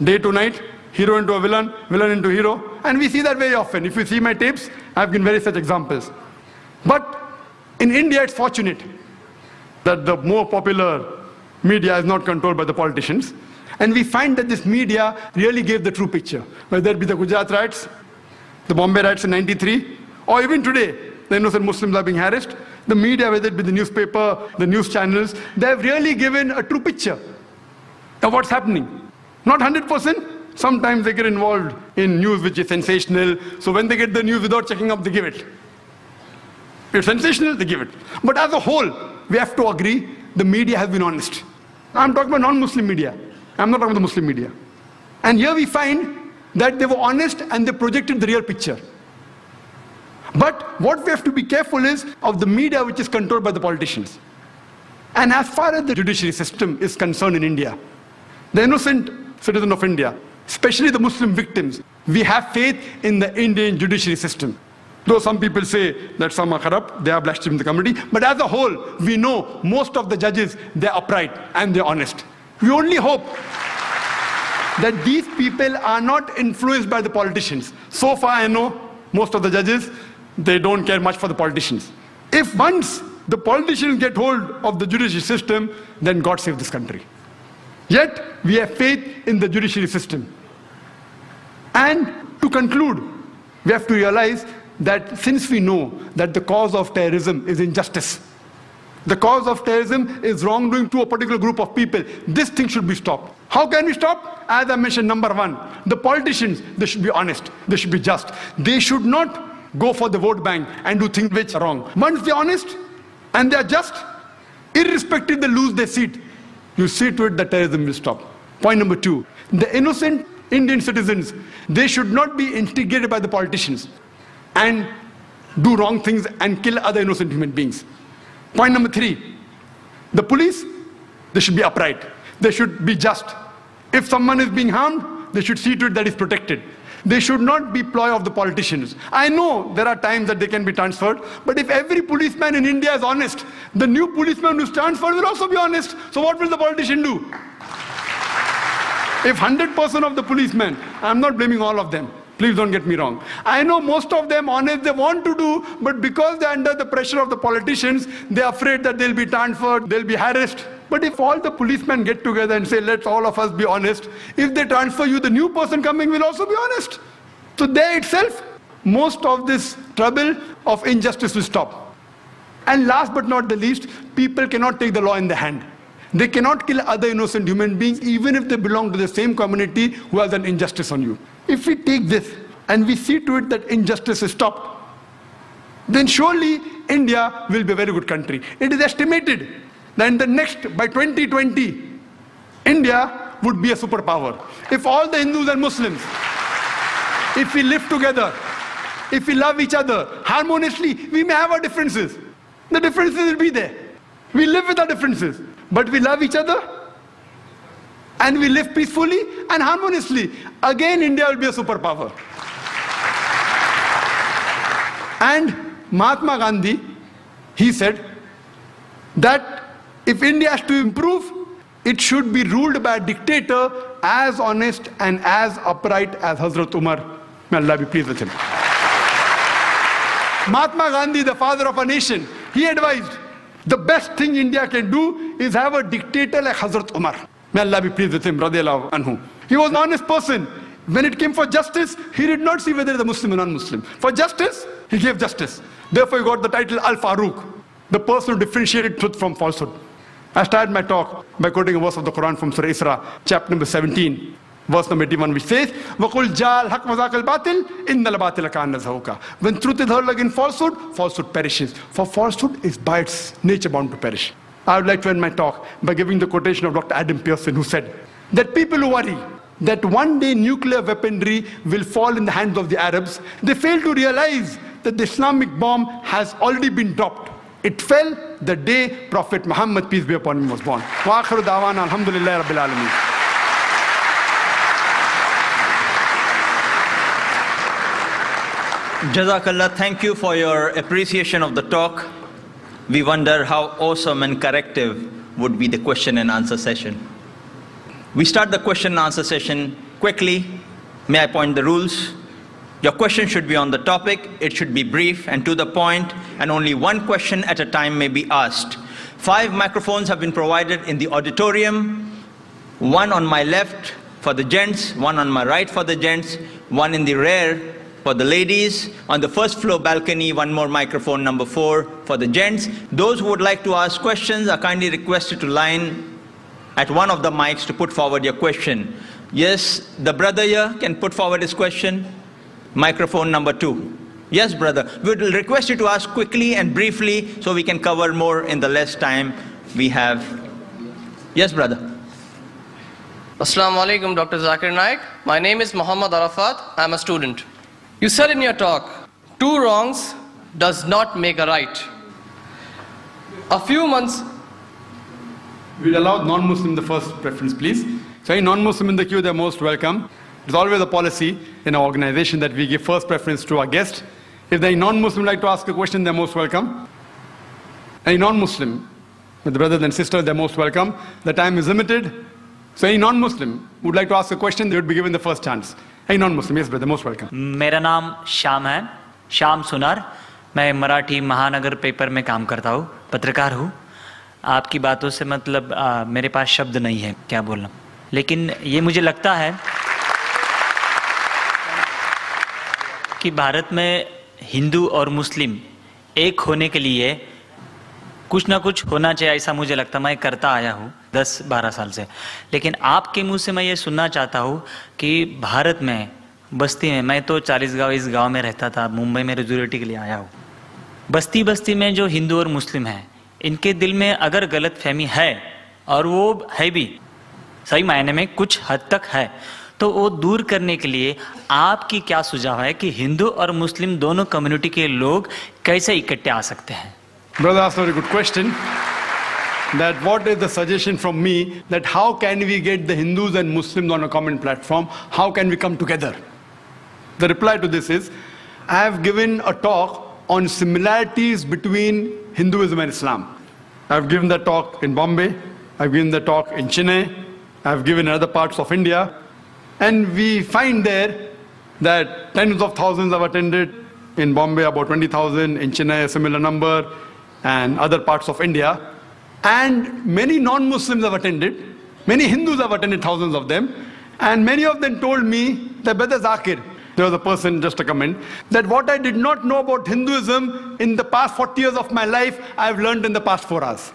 day to night, hero into a villain, villain into hero. And we see that very often. If you see my tapes, I've given very such examples. But in India, it's fortunate that the more popular media is not controlled by the politicians. And we find that this media really gave the true picture, whether it be the Gujarat riots, the Bombay riots in 93, or even today, the innocent Muslims are being harassed. The media, whether it be the newspaper, the news channels, they have really given a true picture of what's happening. Not 100%. Sometimes they get involved in news which is sensational. So when they get the news without checking up, they give it. If it's sensational, they give it. But as a whole, we have to agree the media has been honest. I'm talking about non-Muslim media. I'm not talking about the Muslim media. And here we find that they were honest and they projected the real picture. But what we have to be careful is of the media which is controlled by the politicians. And as far as the judiciary system is concerned in India, the innocent citizen of India, especially the Muslim victims, we have faith in the Indian judiciary system. Though some people say that some are corrupt, they are blaspheming the community. But as a whole, we know most of the judges, they're upright and they're honest. We only hope that these people are not influenced by the politicians. So far, I know most of the judges, they don't care much for the politicians. If once the politicians get hold of the judiciary system, then God save this country. Yet, we have faith in the judiciary system. And to conclude, we have to realize that since we know that the cause of terrorism is injustice, the cause of terrorism is wrongdoing to a particular group of people, this thing should be stopped. How can we stop? As I mentioned, number one, the politicians, they should be honest, they should be just. They should not go for the vote bank and do things which are wrong. Once they're honest and they're just, irrespective they lose their seat, you see to it that terrorism will stop. Point number two, the innocent Indian citizens, they should not be instigated by the politicians and do wrong things and kill other innocent human beings. Point number three, the police, they should be upright. They should be just. If someone is being harmed, they should see to it that is protected. They should not be ploy of the politicians. I know there are times that they can be transferred, but if every policeman in India is honest, the new policeman who's transferred will also be honest. So what will the politician do? If 100% of the policemen, I'm not blaming all of them, Please don't get me wrong. I know most of them honest, they want to do, but because they're under the pressure of the politicians, they're afraid that they'll be transferred, they'll be harassed. But if all the policemen get together and say, let's all of us be honest, if they transfer you, the new person coming will also be honest. So there itself, most of this trouble of injustice will stop. And last but not the least, people cannot take the law in the hand. They cannot kill other innocent human beings, even if they belong to the same community who has an injustice on you. If we take this and we see to it that injustice is stopped, then surely India will be a very good country. It is estimated that in the next, by 2020, India would be a superpower. If all the Hindus and Muslims, if we live together, if we love each other harmoniously, we may have our differences. The differences will be there. We live with our differences, but we love each other and we live peacefully and harmoniously, again India will be a superpower. And Mahatma Gandhi, he said that if India has to improve, it should be ruled by a dictator as honest and as upright as Hazrat Umar. May Allah be pleased with him. Mahatma Gandhi, the father of a nation, he advised the best thing India can do is have a dictator like Hazrat Umar. May Allah be pleased with him, anhu. He was an honest person. When it came for justice, he did not see whether the Muslim or non-Muslim. For justice, he gave justice. Therefore, he got the title Al-Faruq, the person who differentiated truth from falsehood. I started my talk by quoting a verse of the Quran from Surah Isra, chapter number 17. verse number 81, which says, وَقُلْ جَالْ حَقْ وَذَاقَ الْبَاطِلِ إِنَّ الْبَاطِلَ كَانَ زَهُوكَ When truth is heard against falsehood, falsehood perishes. For falsehood is by its nature bound to perish. I would like to end my talk by giving the quotation of Dr. Adam Pearson, who said that people who worry that one day nuclear weaponry will fall in the hands of the Arabs, they fail to realize that the Islamic bomb has already been dropped. It fell the day Prophet Muhammad, peace be upon him, was born. Wa akhiru dawana alhamdulillah rabbil alameen. Jazakallah, thank you for your appreciation of the talk. We wonder how awesome and corrective would be the question and answer session. We start the question and answer session quickly. May I point the rules? Your question should be on the topic, it should be brief and to the point, and only one question at a time may be asked. Five microphones have been provided in the auditorium, one on my left for the gents, one on my right for the gents, one in the rear for the ladies. On the first floor balcony, one more microphone, number four, for the gents. Those who would like to ask questions are kindly requested to line at one of the mics to put forward your question. Yes, the brother here can put forward his question. Microphone number two. Yes, brother. We will request you to ask quickly and briefly so we can cover more in the less time we have. Yes, brother. Assalamu alaikum, Dr. Zakir Naik. My name is Muhammad Arafat. I'm a student. You said in your talk, two wrongs does not make a right. A few months, We'll allow non-Muslim the first preference, please. So any non-Muslim in the queue, they're most welcome. It's always a policy in our organization that we give first preference to our guest. If any non-Muslim like to ask a question, they're most welcome. Any non-Muslim, with the brothers and sisters, they're most welcome. The time is limited. So any non-Muslim would like to ask a question, they would be given the first chance. Any non-Muslim, yes brother, most welcome. मेरा नाम श्याम है। श्याम सुनार मैं मराठी महानगर paper में काम करता हूँ पत्रकार हूँ। आपकी बातों से मतलब आ, मेरे पास शब्द नहीं है क्या बोलना। लेकिन ये मुझे लगता है कि भारत में हिंदू और मुस्लिम एक होने के लिए कुछ ना कुछ होना चाहिए ऐसा मुझे लगता मैं करता आया हूँ। दस बारह साल से। लेकिन आपके मुँह से मैं ये सुनना चाहता हूँ कि भारत में, बस्ती में, मैं तो चालीस गाँव, इस गाँव में रहता था, मुंबई में रेजुलिटी के लिए आया हूँ। बस्ती बस्ती में जो हिंदू और मुस्लिम हैं, इनके दिल में अगर गलत फहमी है, और वो है भी, सही मायने में कुछ हद तक है तो वो दूर करने के लिए आपकी क्या सुझाव है कि हिंदू और मुस्लिम दोनों कम्युनिटी के लोग कैसे इकट्ठे आ सकते हैं? Very good question. That what is the suggestion from me that how can we get the Hindus and Muslims on a common platform? How can we come together? The reply to this is, I have given a talk on similarities between Hinduism and Islam. I've given that talk in Bombay, I've given the talk in Chennai, I've given in other parts of India, and we find there that tens of thousands have attended in Bombay, about 20,000, in Chennai, a similar number, and other parts of India. And many non-Muslims have attended. Many Hindus have attended, thousands of them. And many of them told me that Brother Zakir, there was a person, just a comment, that what I did not know about Hinduism in the past 40 years of my life, I've learned in the past four hours.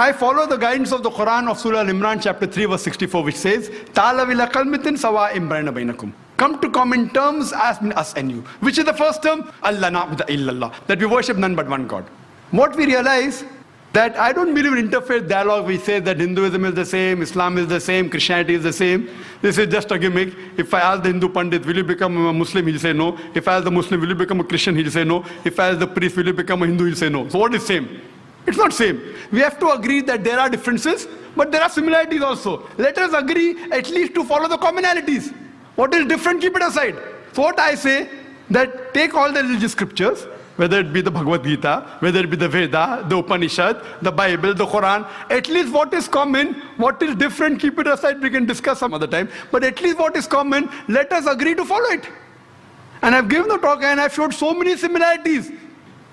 I follow the guidance of the Quran of Surah Al-Imran chapter 3 verse 64 which says, ila kalmitin sawa imbrana bainakum. Come to common terms as us and you. Which is the first term? Allah na'budu illallah. That we worship none but one God. What we realize that I don't believe in interfaith dialogue. We say that Hinduism is the same, Islam is the same, Christianity is the same. This is just a gimmick. If I ask the Hindu Pandit, will you become a Muslim? He'll say no. If I ask the Muslim, will you become a Christian? He'll say no. If I ask the priest, will you become a Hindu? He'll say no. So what is same? It's not same. We have to agree that there are differences, but there are similarities also. Let us agree at least to follow the commonalities. What is different, keep it aside. So what I say, that take all the religious scriptures, whether it be the Bhagavad Gita, whether it be the Veda, the Upanishad, the Bible, the Quran, at least what is common, what is different, keep it aside, we can discuss some other time. But at least what is common, let us agree to follow it. And I've given the talk and I've showed so many similarities.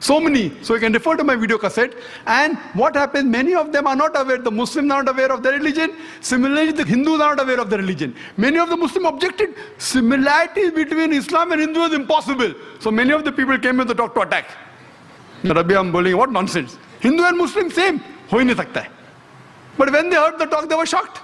So many. So you can refer to my video cassette. And what happens, many of them are not aware. The Muslims are not aware of their religion. Similarly, the Hindus are not aware of their religion. Many of the Muslims objected. Similarity between Islam and Hindu is impossible. So many of the people came with the talk to attack. Rabbi, I'm bullying. What nonsense. Hindu and Muslim, same. But when they heard the talk, they were shocked.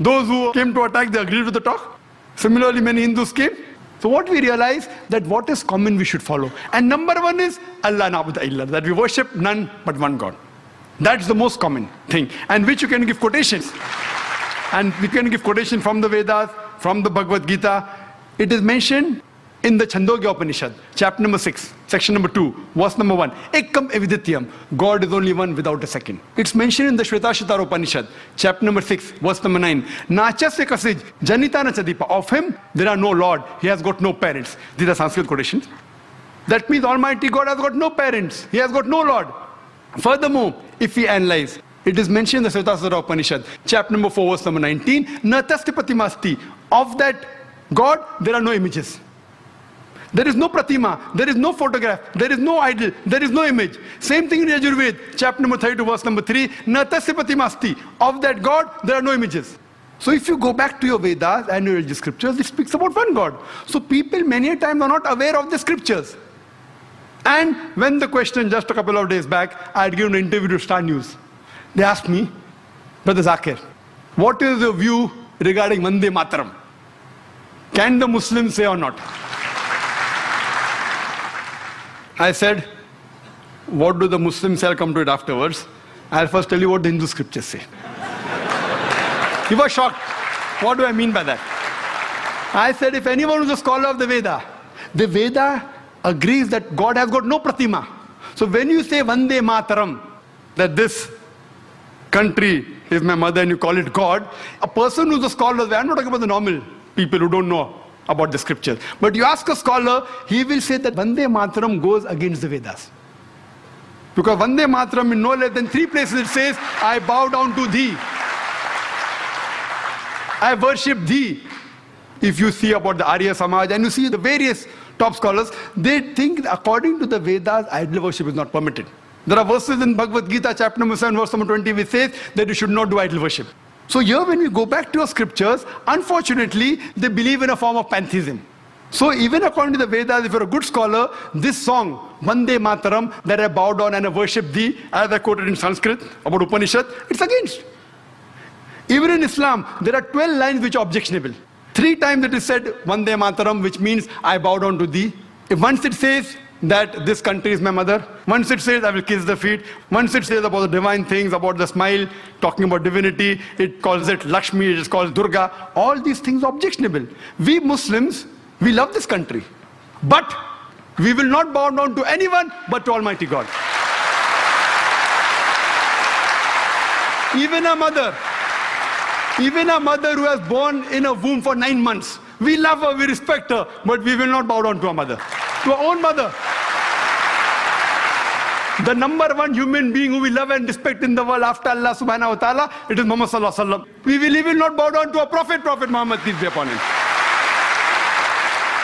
Those who came to attack, they agreed with the talk. Similarly, many Hindus came. So what we realize that what is common we should follow. And number one is Allah na'budu illa, that we worship none but one God. That's the most common thing. And which you can give quotations. And we can give quotation from the Vedas, from the Bhagavad Gita. It is mentioned in the Chandogya Upanishad, chapter number 6, section number 2, verse number 1. Ekam evidityam. God is only one without a second. It's mentioned in the Shvetashvatara Upanishad, chapter number 6, verse number 9. Nachasya kasij janita nachadipa. Of him, there are no Lord. He has got no parents. These are Sanskrit quotations. That means Almighty God has got no parents. He has got no Lord. Furthermore, if we analyze, it is mentioned in the Shvetashvatara Upanishad, chapter number 4, verse number 19. Natastipati masti. Of that God, there are no images. There is no pratima, there is no photograph, there is no idol, there is no image. Same thing in Yajurved, chapter number 32, verse number 3. Natasya pratimasti. Of that God, there are no images. So if you go back to your Vedas and your religious scriptures, it speaks about one God. So people many a times are not aware of the scriptures. And when the question just a couple of days back, I had given an interview to Star News. They asked me, Brother Zakir, what is your view regarding Vande Mataram? Can the Muslims say or not? I said, what do the Muslims say? I'll come to it afterwards. I'll first tell you what the Hindu scriptures say. he was shocked. What do I mean by that? I said, if anyone who's a scholar of the Veda, the Veda agrees that God has got no pratima. So when you say Vande Mataram, that this country is my mother and you call it God, a person who's a scholar, I'm not talking about the normal people who don't know about the scriptures. But you ask a scholar, he will say that Vande Mataram goes against the Vedas. Because Vande Mataram in no less than three places it says, I bow down to thee. I worship thee. If you see about the Arya Samaj and you see the various top scholars, they think according to the Vedas, idol worship is not permitted. There are verses in Bhagavad Gita, chapter number 7, verse number 20, which says that you should not do idol worship. So here when we go back to our scriptures, unfortunately, they believe in a form of pantheism. So even according to the Vedas, if you're a good scholar, this song, Vande Mataram, that I bow down and I worship thee, as I quoted in Sanskrit about Upanishad, it's against. Even in Islam, there are 12 lines which are objectionable. Three times it is said Vande Mataram, which means I bow down to thee. If once it says that this country is my mother. Once it says, I will kiss the feet. Once it says about the divine things, about the smile, talking about divinity, it calls it Lakshmi, it is called Durga. All these things objectionable. We Muslims, we love this country. But we will not bow down to anyone but to Almighty God. Even a mother, even a mother who has born in a womb for nine months, we love her, we respect her, but we will not bow down to a mother, to our own mother. The number one human being who we love and respect in the world after Allah subhanahu wa ta'ala, it is Muhammad sallallahu alaihi wasallam. We will even not bow down to a prophet, Prophet Muhammad, peace be upon him.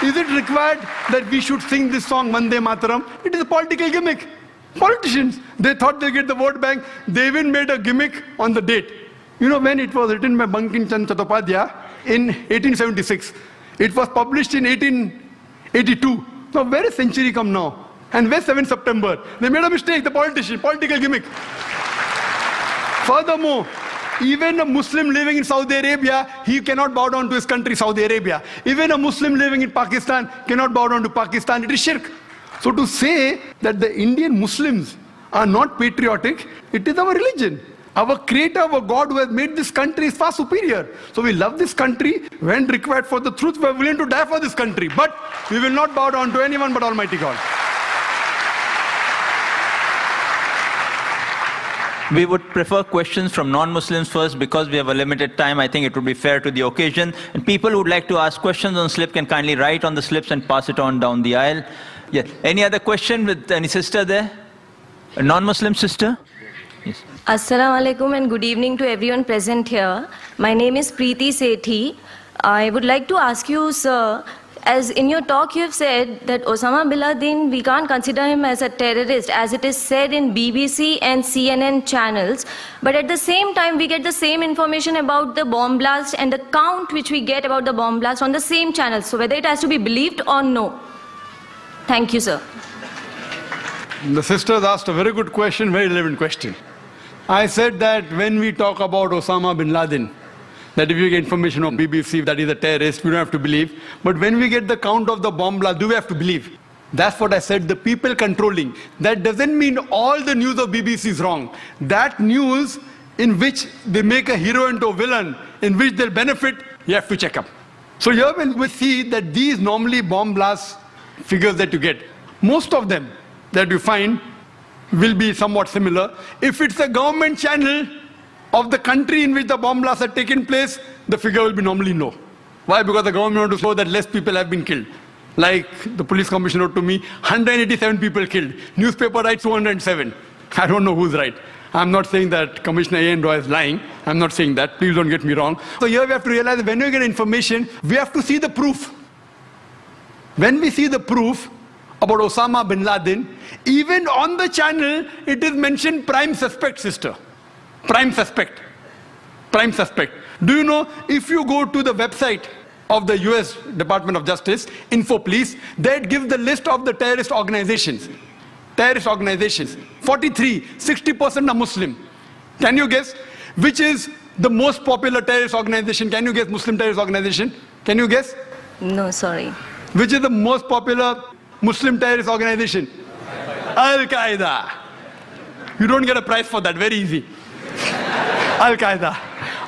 Is it required that we should sing this song, Vande Mataram? It is a political gimmick. Politicians, they thought they get the vote bank. They even made a gimmick on the date. You know, when it was written by Bankim Chand Chattopadhyay in 1876, it was published in 1882. Now, where is century come now? And where's 7 September? They made a mistake, the politician, political gimmick. Furthermore, even a Muslim living in Saudi Arabia, he cannot bow down to his country, Saudi Arabia. Even a Muslim living in Pakistan cannot bow down to Pakistan. It is shirk. So to say that the Indian Muslims are not patriotic, it is our religion. Our creator, our God who has made this country is far superior. So we love this country. When required for the truth, we are willing to die for this country. But we will not bow down to anyone but Almighty God. We would prefer questions from non-Muslims first because we have a limited time. I think it would be fair to the occasion. And people who would like to ask questions on slip can kindly write on the slips and pass it on down the aisle. Yeah. Any other question with any sister there? A non-Muslim sister? Yes. Assalamu alaikum and good evening to everyone present here. My name is Preeti Sethi. I would like to ask you, sir, as in your talk you have said that Osama bin Laden, we can't consider him as a terrorist as it is said in BBC and CNN channels. But at the same time, we get the same information about the bomb blast and the count which we get about the bomb blast on the same channels. So whether it has to be believed or no. Thank you, sir. The sisters asked a very good question, very relevant question. I said that when we talk about Osama bin Laden, that if you get information on BBC that is a terrorist, we don't have to believe. But when we get the count of the bomb blast, do we have to believe? That's what I said, the people controlling. That doesn't mean all the news of BBC is wrong. That news in which they make a hero into a villain, in which they'll benefit, you have to check up. So here we see that these normally bomb blast figures that you get, most of them that you find will be somewhat similar. If it's a government channel of the country in which the bomb blasts have taken place, the figure will be normally low. Why? Because the government wants to show that less people have been killed. Like the police commissioner wrote to me, 187 people killed. Newspaper writes 207. I don't know who's right. I'm not saying that Commissioner A.N. Roy is lying. I'm not saying that. Please don't get me wrong. So here we have to realize that when we get information, we have to see the proof. When we see the proof about Osama bin Laden, even on the channel, it is mentioned prime suspect sister. Prime suspect. Prime suspect. Do you know, if you go to the website of the US Department of Justice, Info Police, that gives the list of the terrorist organizations. Terrorist organizations. 43, 60% are Muslim. Can you guess which is the most popular terrorist organization? Can you guess Muslim terrorist organization? Can you guess? No, sorry. Which is the most popular Muslim terrorist organization? Al Qaeda. You don't get a prize for that, very easy. Al Qaeda.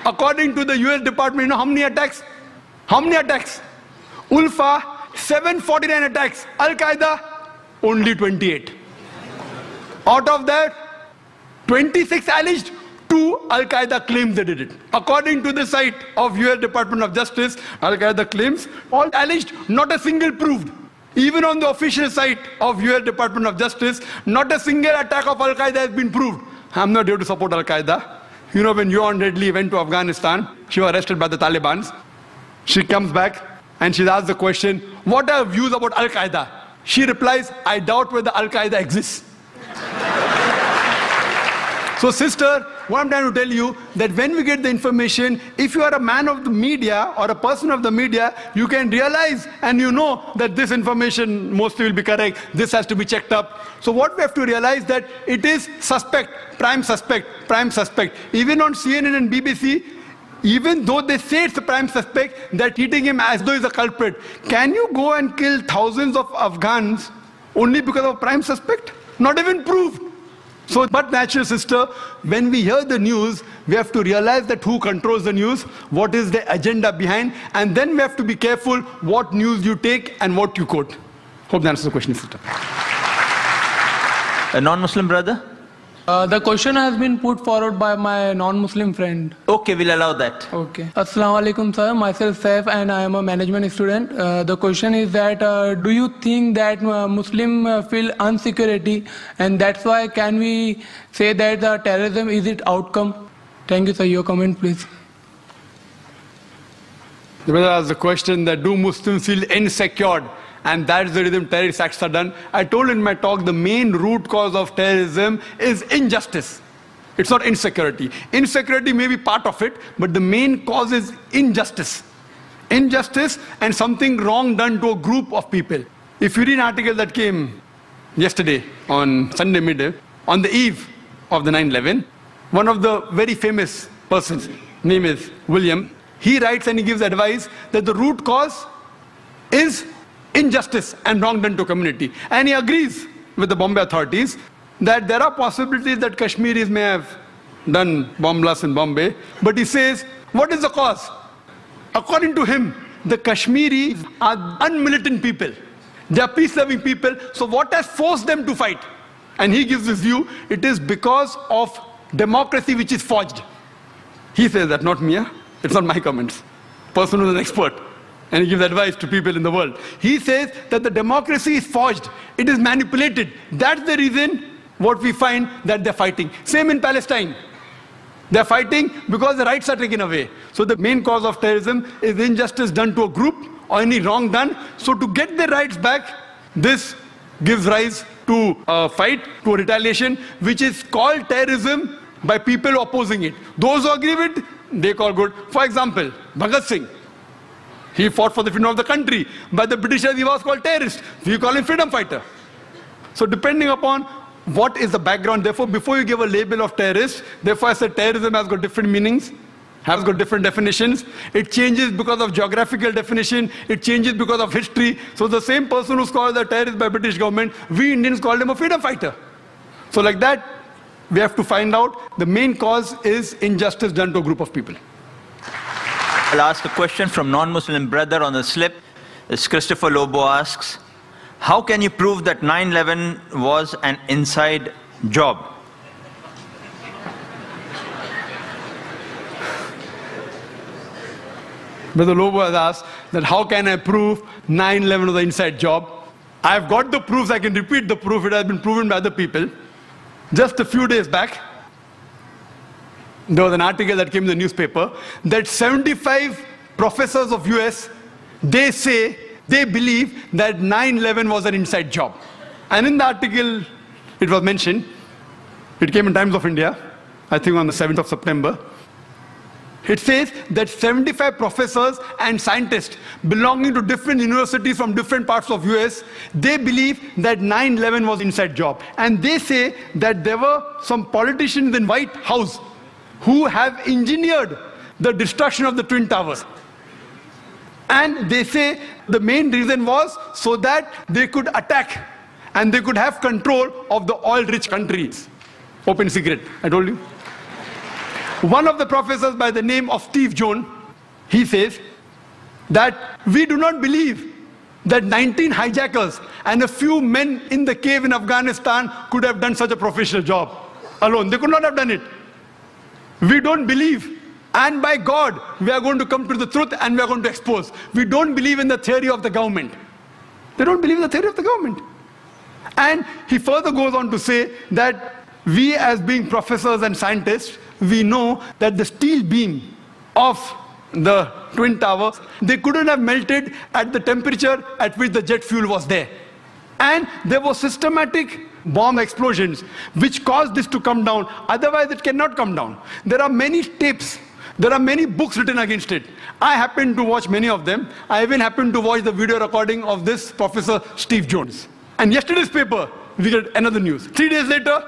According to the US Department, you know how many attacks? How many attacks? Ulfa, 749 attacks. Al Qaeda, only 28. Out of that, 26 alleged, two Al Qaeda claims they did it. According to the site of US Department of Justice, Al Qaeda claims all alleged, not a single proved. Even on the official site of US Department of Justice, not a single attack of Al Qaeda has been proved. I'm not here to support Al Qaeda. You know, when Yvonne Ridley went to Afghanistan, she was arrested by the Taliban. She comes back and she's asked the question, What are your views about Al Qaeda? She replies, I doubt whether Al Qaeda exists. So, sister, what I'm trying to tell you that when we get the information, if you are a man of the media or a person of the media, you can realize and you know that this information mostly will be correct. This has to be checked up. So, what we have to realize that it is suspect, prime suspect, prime suspect. Even on CNN and BBC, even though they say it's a prime suspect, they're treating him as though he's a culprit. Can you go and kill thousands of Afghans only because of a prime suspect? Not even proved. So, but natural sister, when we hear the news, we have to realize that who controls the news, what is the agenda behind, and then we have to be careful what news you take and what you quote. Hope that answers the question, sister. A non-Muslim brother? Uh, the question has been put forward by my non-Muslim friend. Okay, we'll allow that. Okay. Assalamu alaikum, sir. Myself Saif, and I am a management student. Uh, the question is that uh, do you think that uh, Muslim uh, feel insecurity, and that's why can we say that the terrorism is its outcome? Thank you, sir. Your comment, please. The brother asked the question that do Muslims feel insecure? And that's the reason terrorist acts are done. I told in my talk the main root cause of terrorism is injustice. It's not insecurity. Insecurity may be part of it, but the main cause is injustice. Injustice and something wrong done to a group of people. If you read an article that came yesterday on Sunday Mid-Day, on the eve of the 9 11, one of the very famous persons, name is William, he writes and he gives advice that the root cause is injustice and wrong done to community. And he agrees with the Bombay authorities that there are possibilities that Kashmiris may have done bomb blasts in Bombay. But he says, what is the cause? According to him, the Kashmiris are unmilitant people. They are peace-loving people. So what has forced them to fight? And he gives his view, it is because of democracy which is forged. He says that, not me. It's not my comments. Person who's an expert and he gives advice to people in the world. He says that the democracy is forged, it is manipulated. That's the reason what we find that they're fighting. Same in Palestine. They're fighting because the rights are taken away. So the main cause of terrorism is injustice done to a group or any wrong done. So to get their rights back, this gives rise to a fight, to a retaliation, which is called terrorism by people opposing it. Those who agree with it, they call good. For example, Bhagat Singh. He fought for the freedom of the country. By the Britishers, he was called terrorist. We call him freedom fighter. So depending upon what is the background, therefore, before you give a label of terrorist, therefore I said terrorism has got different meanings. has got different definitions. It changes because of geographical definition. It changes because of history. So the same person who's called a terrorist by British government, we Indians called him a freedom fighter. So like that, we have to find out the main cause is injustice done to a group of people. I'll ask a question from non-Muslim brother on the slip. As Christopher Lobo asks, how can you prove that 9-11 was an inside job? Brother Lobo has asked that how can I prove 9-11 was an inside job? I've got the proofs, I can repeat the proof, it has been proven by other people. Just a few days back, there was an article that came in the newspaper that 75 professors of US, they say, they believe that 9-11 was an inside job. And in the article, it was mentioned, it came in Times of India, I think on the 7th of September, it says that 75 professors and scientists belonging to different universities from different parts of US, they believe that 9-11 was inside job. And they say that there were some politicians in White House who have engineered the destruction of the Twin Towers. And they say the main reason was so that they could attack and they could have control of the oil-rich countries. Open secret, I told you. One of the professors by the name of Steve Jones, he says that we do not believe that 19 hijackers and a few men in the cave in Afghanistan could have done such a professional job alone. They could not have done it. We don't believe. And by God, we are going to come to the truth and we are going to expose. We don't believe in the theory of the government. They don't believe in the theory of the government. And he further goes on to say that we as being professors and scientists, we know that the steel beam of the twin towers, they couldn't have melted at the temperature at which the jet fuel was there. And there were systematic bomb explosions which caused this to come down. Otherwise, it cannot come down. There are many tapes. There are many books written against it. I happen to watch many of them. I even happened to watch the video recording of this Professor Steve Jones. And yesterday's paper, we get another news. Three days later,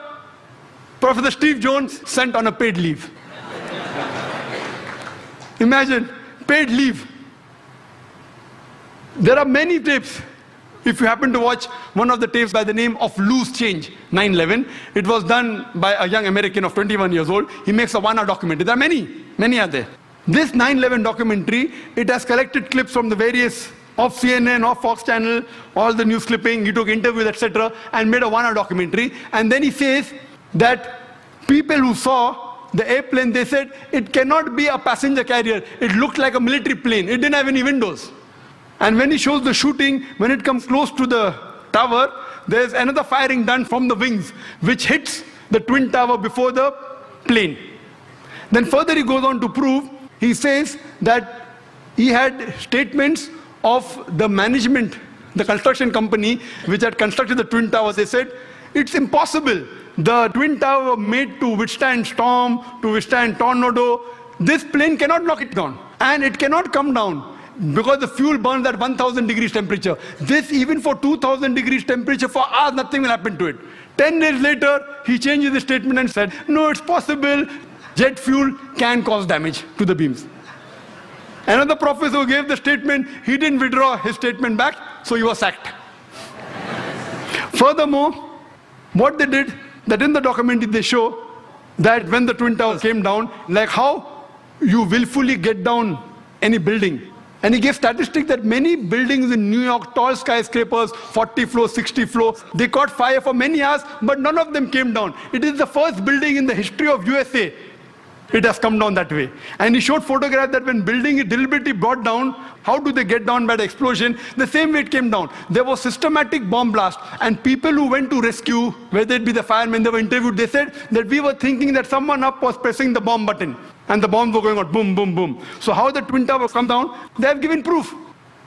Professor Steve Jones sent on a paid leave. Imagine, paid leave. There are many tapes. If you happen to watch one of the tapes by the name of Loose Change 911, it was done by a young American of 21 years old. He makes a one-hour documentary. There are many, many are there. This 911 documentary, it has collected clips from the various of CNN, of Fox Channel, all the news clipping, he took interviews, etc., and made a one-hour documentary. And then he says that people who saw the airplane, they said it cannot be a passenger carrier. It looked like a military plane. It didn't have any windows. And when he shows the shooting, when it comes close to the tower, there's another firing done from the wings, which hits the twin tower before the plane. Then further he goes on to prove, he says that he had statements of the management, the construction company, which had constructed the twin towers. They said, it's impossible. The twin tower made to withstand storm, to withstand tornado. This plane cannot knock it down. And it cannot come down because the fuel burns at 1000 degrees temperature. This even for 2000 degrees temperature for hours nothing will happen to it. 10 days later he changes the statement and said, no it's possible, jet fuel can cause damage to the beams. Another professor who gave the statement, he didn't withdraw his statement back, so he was sacked. Furthermore, what they did, that in the documentary they show that when the Twin Towers came down, like how you willfully get down any building. And he gave statistics that many buildings in New York, tall skyscrapers, 40 floors, 60 floors, they caught fire for many hours, but none of them came down. It is the first building in the history of USA it has come down that way. And he showed photograph that when building is deliberately brought down, how do they get down by the explosion? The same way it came down. There was systematic bomb blast. And people who went to rescue, whether it be the firemen, they were interviewed, they said that we were thinking that someone up was pressing the bomb button. And the bombs were going out, boom, boom, boom. So how the Twin Towers come down? They have given proof.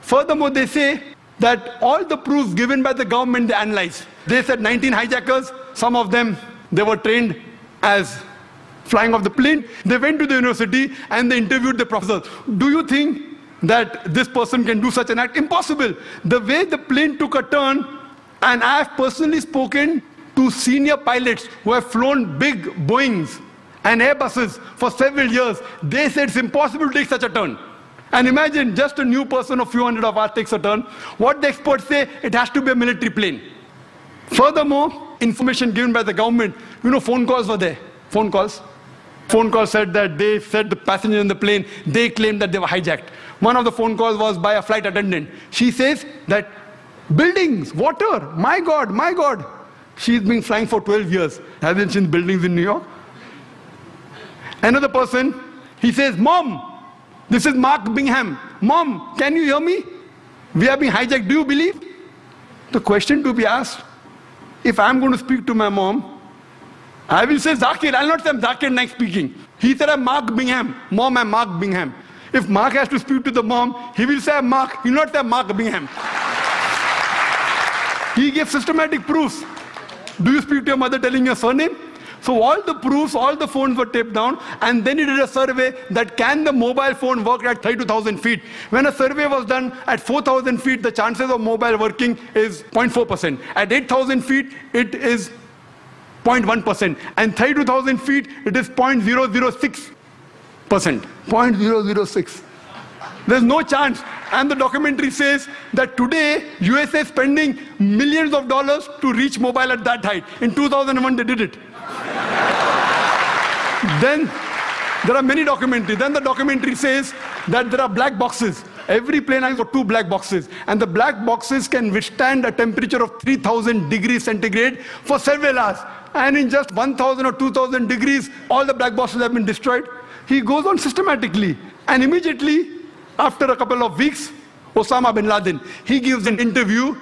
Furthermore, they say that all the proofs given by the government, they analyzed. They said 19 hijackers, some of them, they were trained as flying off the plane. They went to the university and they interviewed the professors. Do you think that this person can do such an act? Impossible. The way the plane took a turn, and I have personally spoken to senior pilots who have flown big Boeings, and Airbuses for several years. They said it's impossible to take such a turn. And imagine just a new person of few hundred of us takes a turn. What the experts say, it has to be a military plane. Furthermore, information given by the government, you know, phone calls were there. Phone calls. Phone call said that they said the passenger in the plane, they claimed that they were hijacked. One of the phone calls was by a flight attendant. She says that buildings, water, my God, my God. She's been flying for 12 years. Hasn't seen buildings in New York? Another person, he says, Mom, this is Mark Bingham. Mom, can you hear me? We are being hijacked. Do you believe? The question to be asked, if I'm going to speak to my mom, I will say Zakir. I'll not say Zakir Naik speaking. He said I'm Mark Bingham. Mom, I'm Mark Bingham. If Mark has to speak to the mom, he will say Mark. He will not say Mark Bingham. he gave systematic proofs. Do you speak to your mother telling your surname? So all the proofs, all the phones were taped down, and then he did a survey that can the mobile phone work at 32,000 feet. When a survey was done at 4,000 feet, the chances of mobile working is 0.4%. At 8,000 feet, it is 0.1%. And 32,000 feet, it is 0.006%. 0.006. There's no chance. And the documentary says that today, USA is spending millions of dollars to reach mobile at that height. In 2001, they did it. Then there are many documentaries. Then the documentary says that there are black boxes. Every plane has got two black boxes. And the black boxes can withstand a temperature of 3000 degrees centigrade for several hours. And in just 1000 or 2000 degrees, all the black boxes have been destroyed. He goes on systematically. And immediately, after a couple of weeks, Osama bin Laden, he gives an interview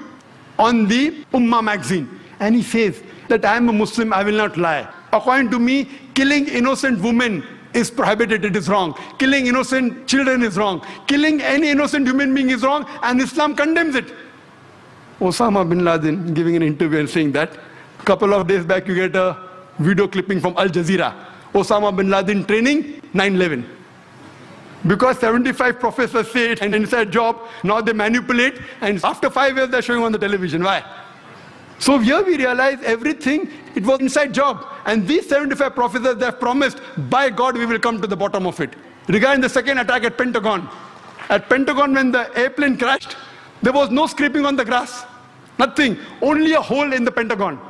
on the Ummah magazine. And he says that I am a Muslim, I will not lie. According to me, killing innocent women is prohibited, it is wrong. Killing innocent children is wrong. Killing any innocent human being is wrong, and Islam condemns it. Osama bin Laden giving an interview and saying that. A couple of days back, you get a video clipping from Al Jazeera. Osama bin Laden training 9 11. Because 75 professors say it's an inside job, now they manipulate, and after five years they're showing on the television. Why? So here we realize everything, it was inside job. And these 75 professors, they have promised, by God, we will come to the bottom of it. Regarding the second attack at Pentagon. At Pentagon, when the airplane crashed, there was no scraping on the grass. Nothing. Only a hole in the Pentagon.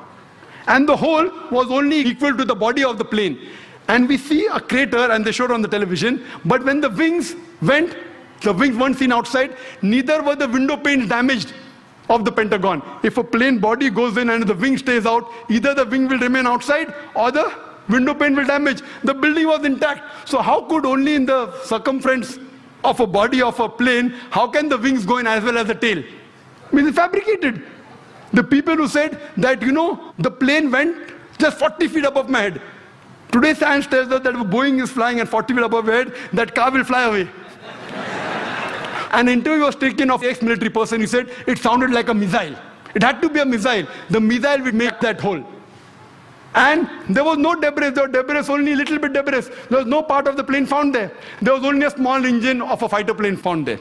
And the hole was only equal to the body of the plane. And we see a crater, and they showed on the television. But when the wings went, the wings weren't seen outside, neither were the window panes damaged of the Pentagon. If a plane body goes in and the wing stays out, either the wing will remain outside or the window pane will damage. The building was intact. So how could only in the circumference of a body of a plane, how can the wings go in as well as the tail? I mean, it's fabricated. The people who said that, you know, the plane went just 40 feet above my head. Today science tells us that if Boeing is flying at 40 feet above head, that car will fly away. An interview was taken of ex-military person. He said it sounded like a missile. It had to be a missile. The missile would make that hole. And there was no debris. There was debris, only a little bit debris. There was no part of the plane found there. There was only a small engine of a fighter plane found there.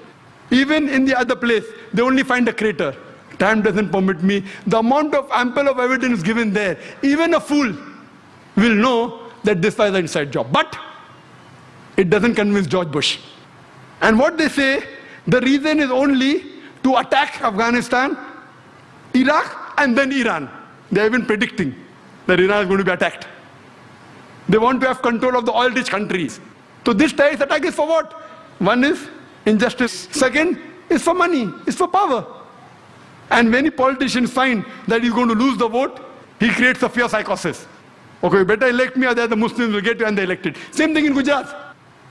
Even in the other place, they only find a crater. Time doesn't permit me. The amount of ample of evidence given there, even a fool will know that this was an inside job. But it doesn't convince George Bush. And what they say, the reason is only to attack Afghanistan, Iraq, and then Iran. They have been predicting that Iran is going to be attacked. They want to have control of the oil-rich countries. So this terrorist attack is for what? One is injustice. Second is for money, is for power. And many politicians find that he's going to lose the vote, he creates a fear psychosis. Okay, better elect me or the Muslims will get you and they elected. Same thing in Gujarat.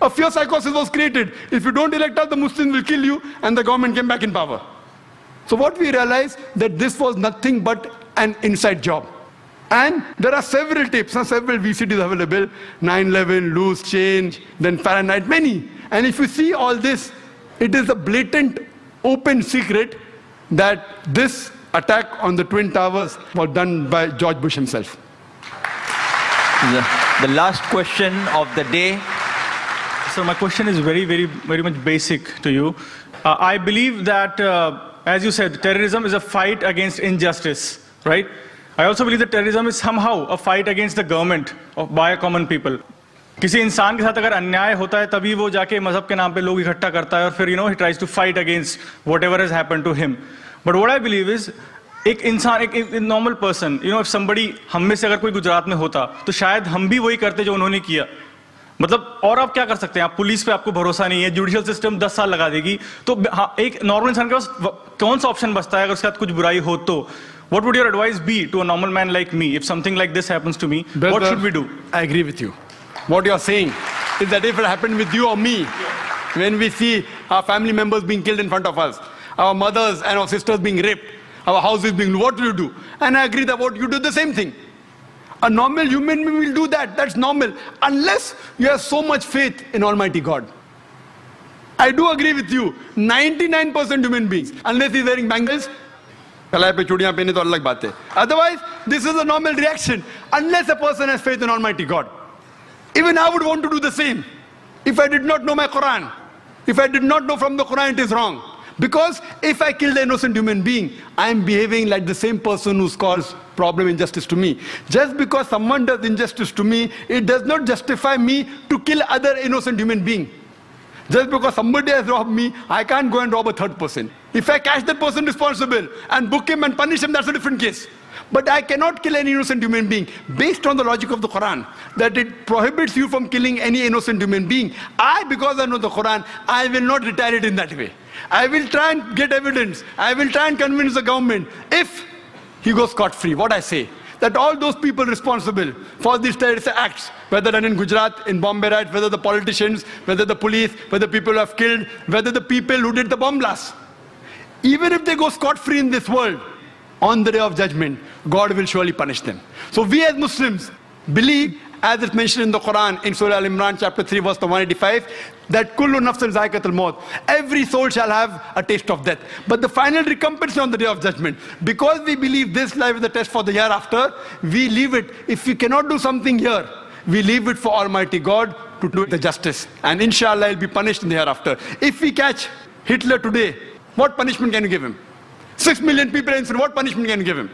A fear psychosis was created. If you don't elect us, the Muslims will kill you and the government came back in power. So what we realized that this was nothing but an inside job. And there are several tapes, several VCDs available, 9-11, loose change, then Fahrenheit, many. And if you see all this, it is a blatant, open secret that this attack on the Twin Towers was done by George Bush himself. The, the last question of the day. So my question is very, very, very much basic to you. Uh, I believe that, uh, as you said, terrorism is a fight against injustice, right? I also believe that terrorism is somehow a fight against the government of, by a common people. किसी इंसान के साथ अगर अन्याय होता है तभी वो जाके मज़हब के नाम पे लोग इकट्ठा करता है और फिर you know he tries to fight against whatever has happen to him but what I believe is एक इंसान एक normal person you know if somebody हम में से अगर कोई गुजरात में होता तो शायद हम भी वही करते जो उन्होंने किया मतलब और आप क्या कर सकते हैं? आप पुलिस पे आपको भरोसा नहीं है जुडिशियल सिस्टम दस साल लगा देगी। तो हाँ, एक नॉर्मल इंसान के पास कौन सा ऑप्शन बचता है? अगर उसके साथ कुछ बुराई हो तो। What would your advice be to a normal man like me if something like this happens to me what should we do I agree with you what you are saying is that if it with you or me when we see our family members being killed in front of us our mothers and our sisters being raped our house is being what do do and I agree that what you do the same thing A normal human being will do that. That's normal. Unless you have so much faith in Almighty God. I do agree with you. 99% human beings, unless he's wearing bangles, कलाई पे चूड़ियां पहने तो अलग बात है Otherwise, this is a normal reaction. Unless a person has faith in Almighty God. Even I would want to do the same. If I did not know my Quran, if I did not know from the Quran it is wrong. Because if I kill the innocent human being, I am behaving like the same person who's caused problem injustice to me. Just because someone does injustice to me, it does not justify me to kill other innocent human being. Just because somebody has robbed me, I can't go and rob a third person. If I catch that person responsible and book him and punish him, that's a different case. But I cannot kill any innocent human being based on the logic of the Quran that it prohibits you from killing any innocent human being. I, because I know the Quran, I will not retire it in that way. I will try and get evidence. I will try and convince the government. If he goes scot free, what I say, that all those people responsible for these terrorist acts, whether done in Gujarat, in Bombay riots, whether the politicians, whether the police, whether people who have killed, whether the people who did the bomb blast, even if they go scot free in this world, on the day of judgment, God will surely punish them. So we as Muslims believe, as it's mentioned in the Quran, in Surah Al-Imran, chapter 3, verse 185, that kullu nafsin zaikatul maut. Every soul shall have a taste of death. But the final recompense on the day of judgment. Because we believe this life is the test for the hereafter, we leave it. If we cannot do something here, we leave it for Almighty God to do the justice. And inshallah, he'll be punished in the hereafter. If we catch Hitler today, what punishment can you give him? Six million people in what punishment can you give him?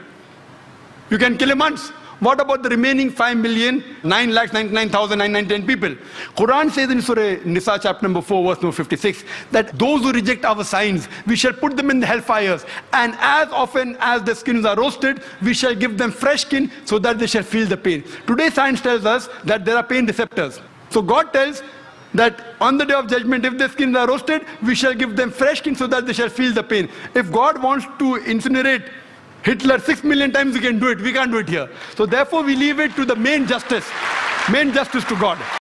You can kill him once. What about the remaining 5 million, 9 lakhs 99,910 people? Quran says in Surah Nisa chapter number 4 verse number 56 that those who reject our signs, we shall put them in the hellfires. And as often as the skins are roasted, we shall give them fresh skin so that they shall feel the pain. Today science tells us that there are pain receptors. So God tells that on the day of judgment, if the skins are roasted, we shall give them fresh skin so that they shall feel the pain. If God wants to incinerate Hitler six million times, he can do it. We can't do it here. So therefore, we leave it to the main justice, main justice to God.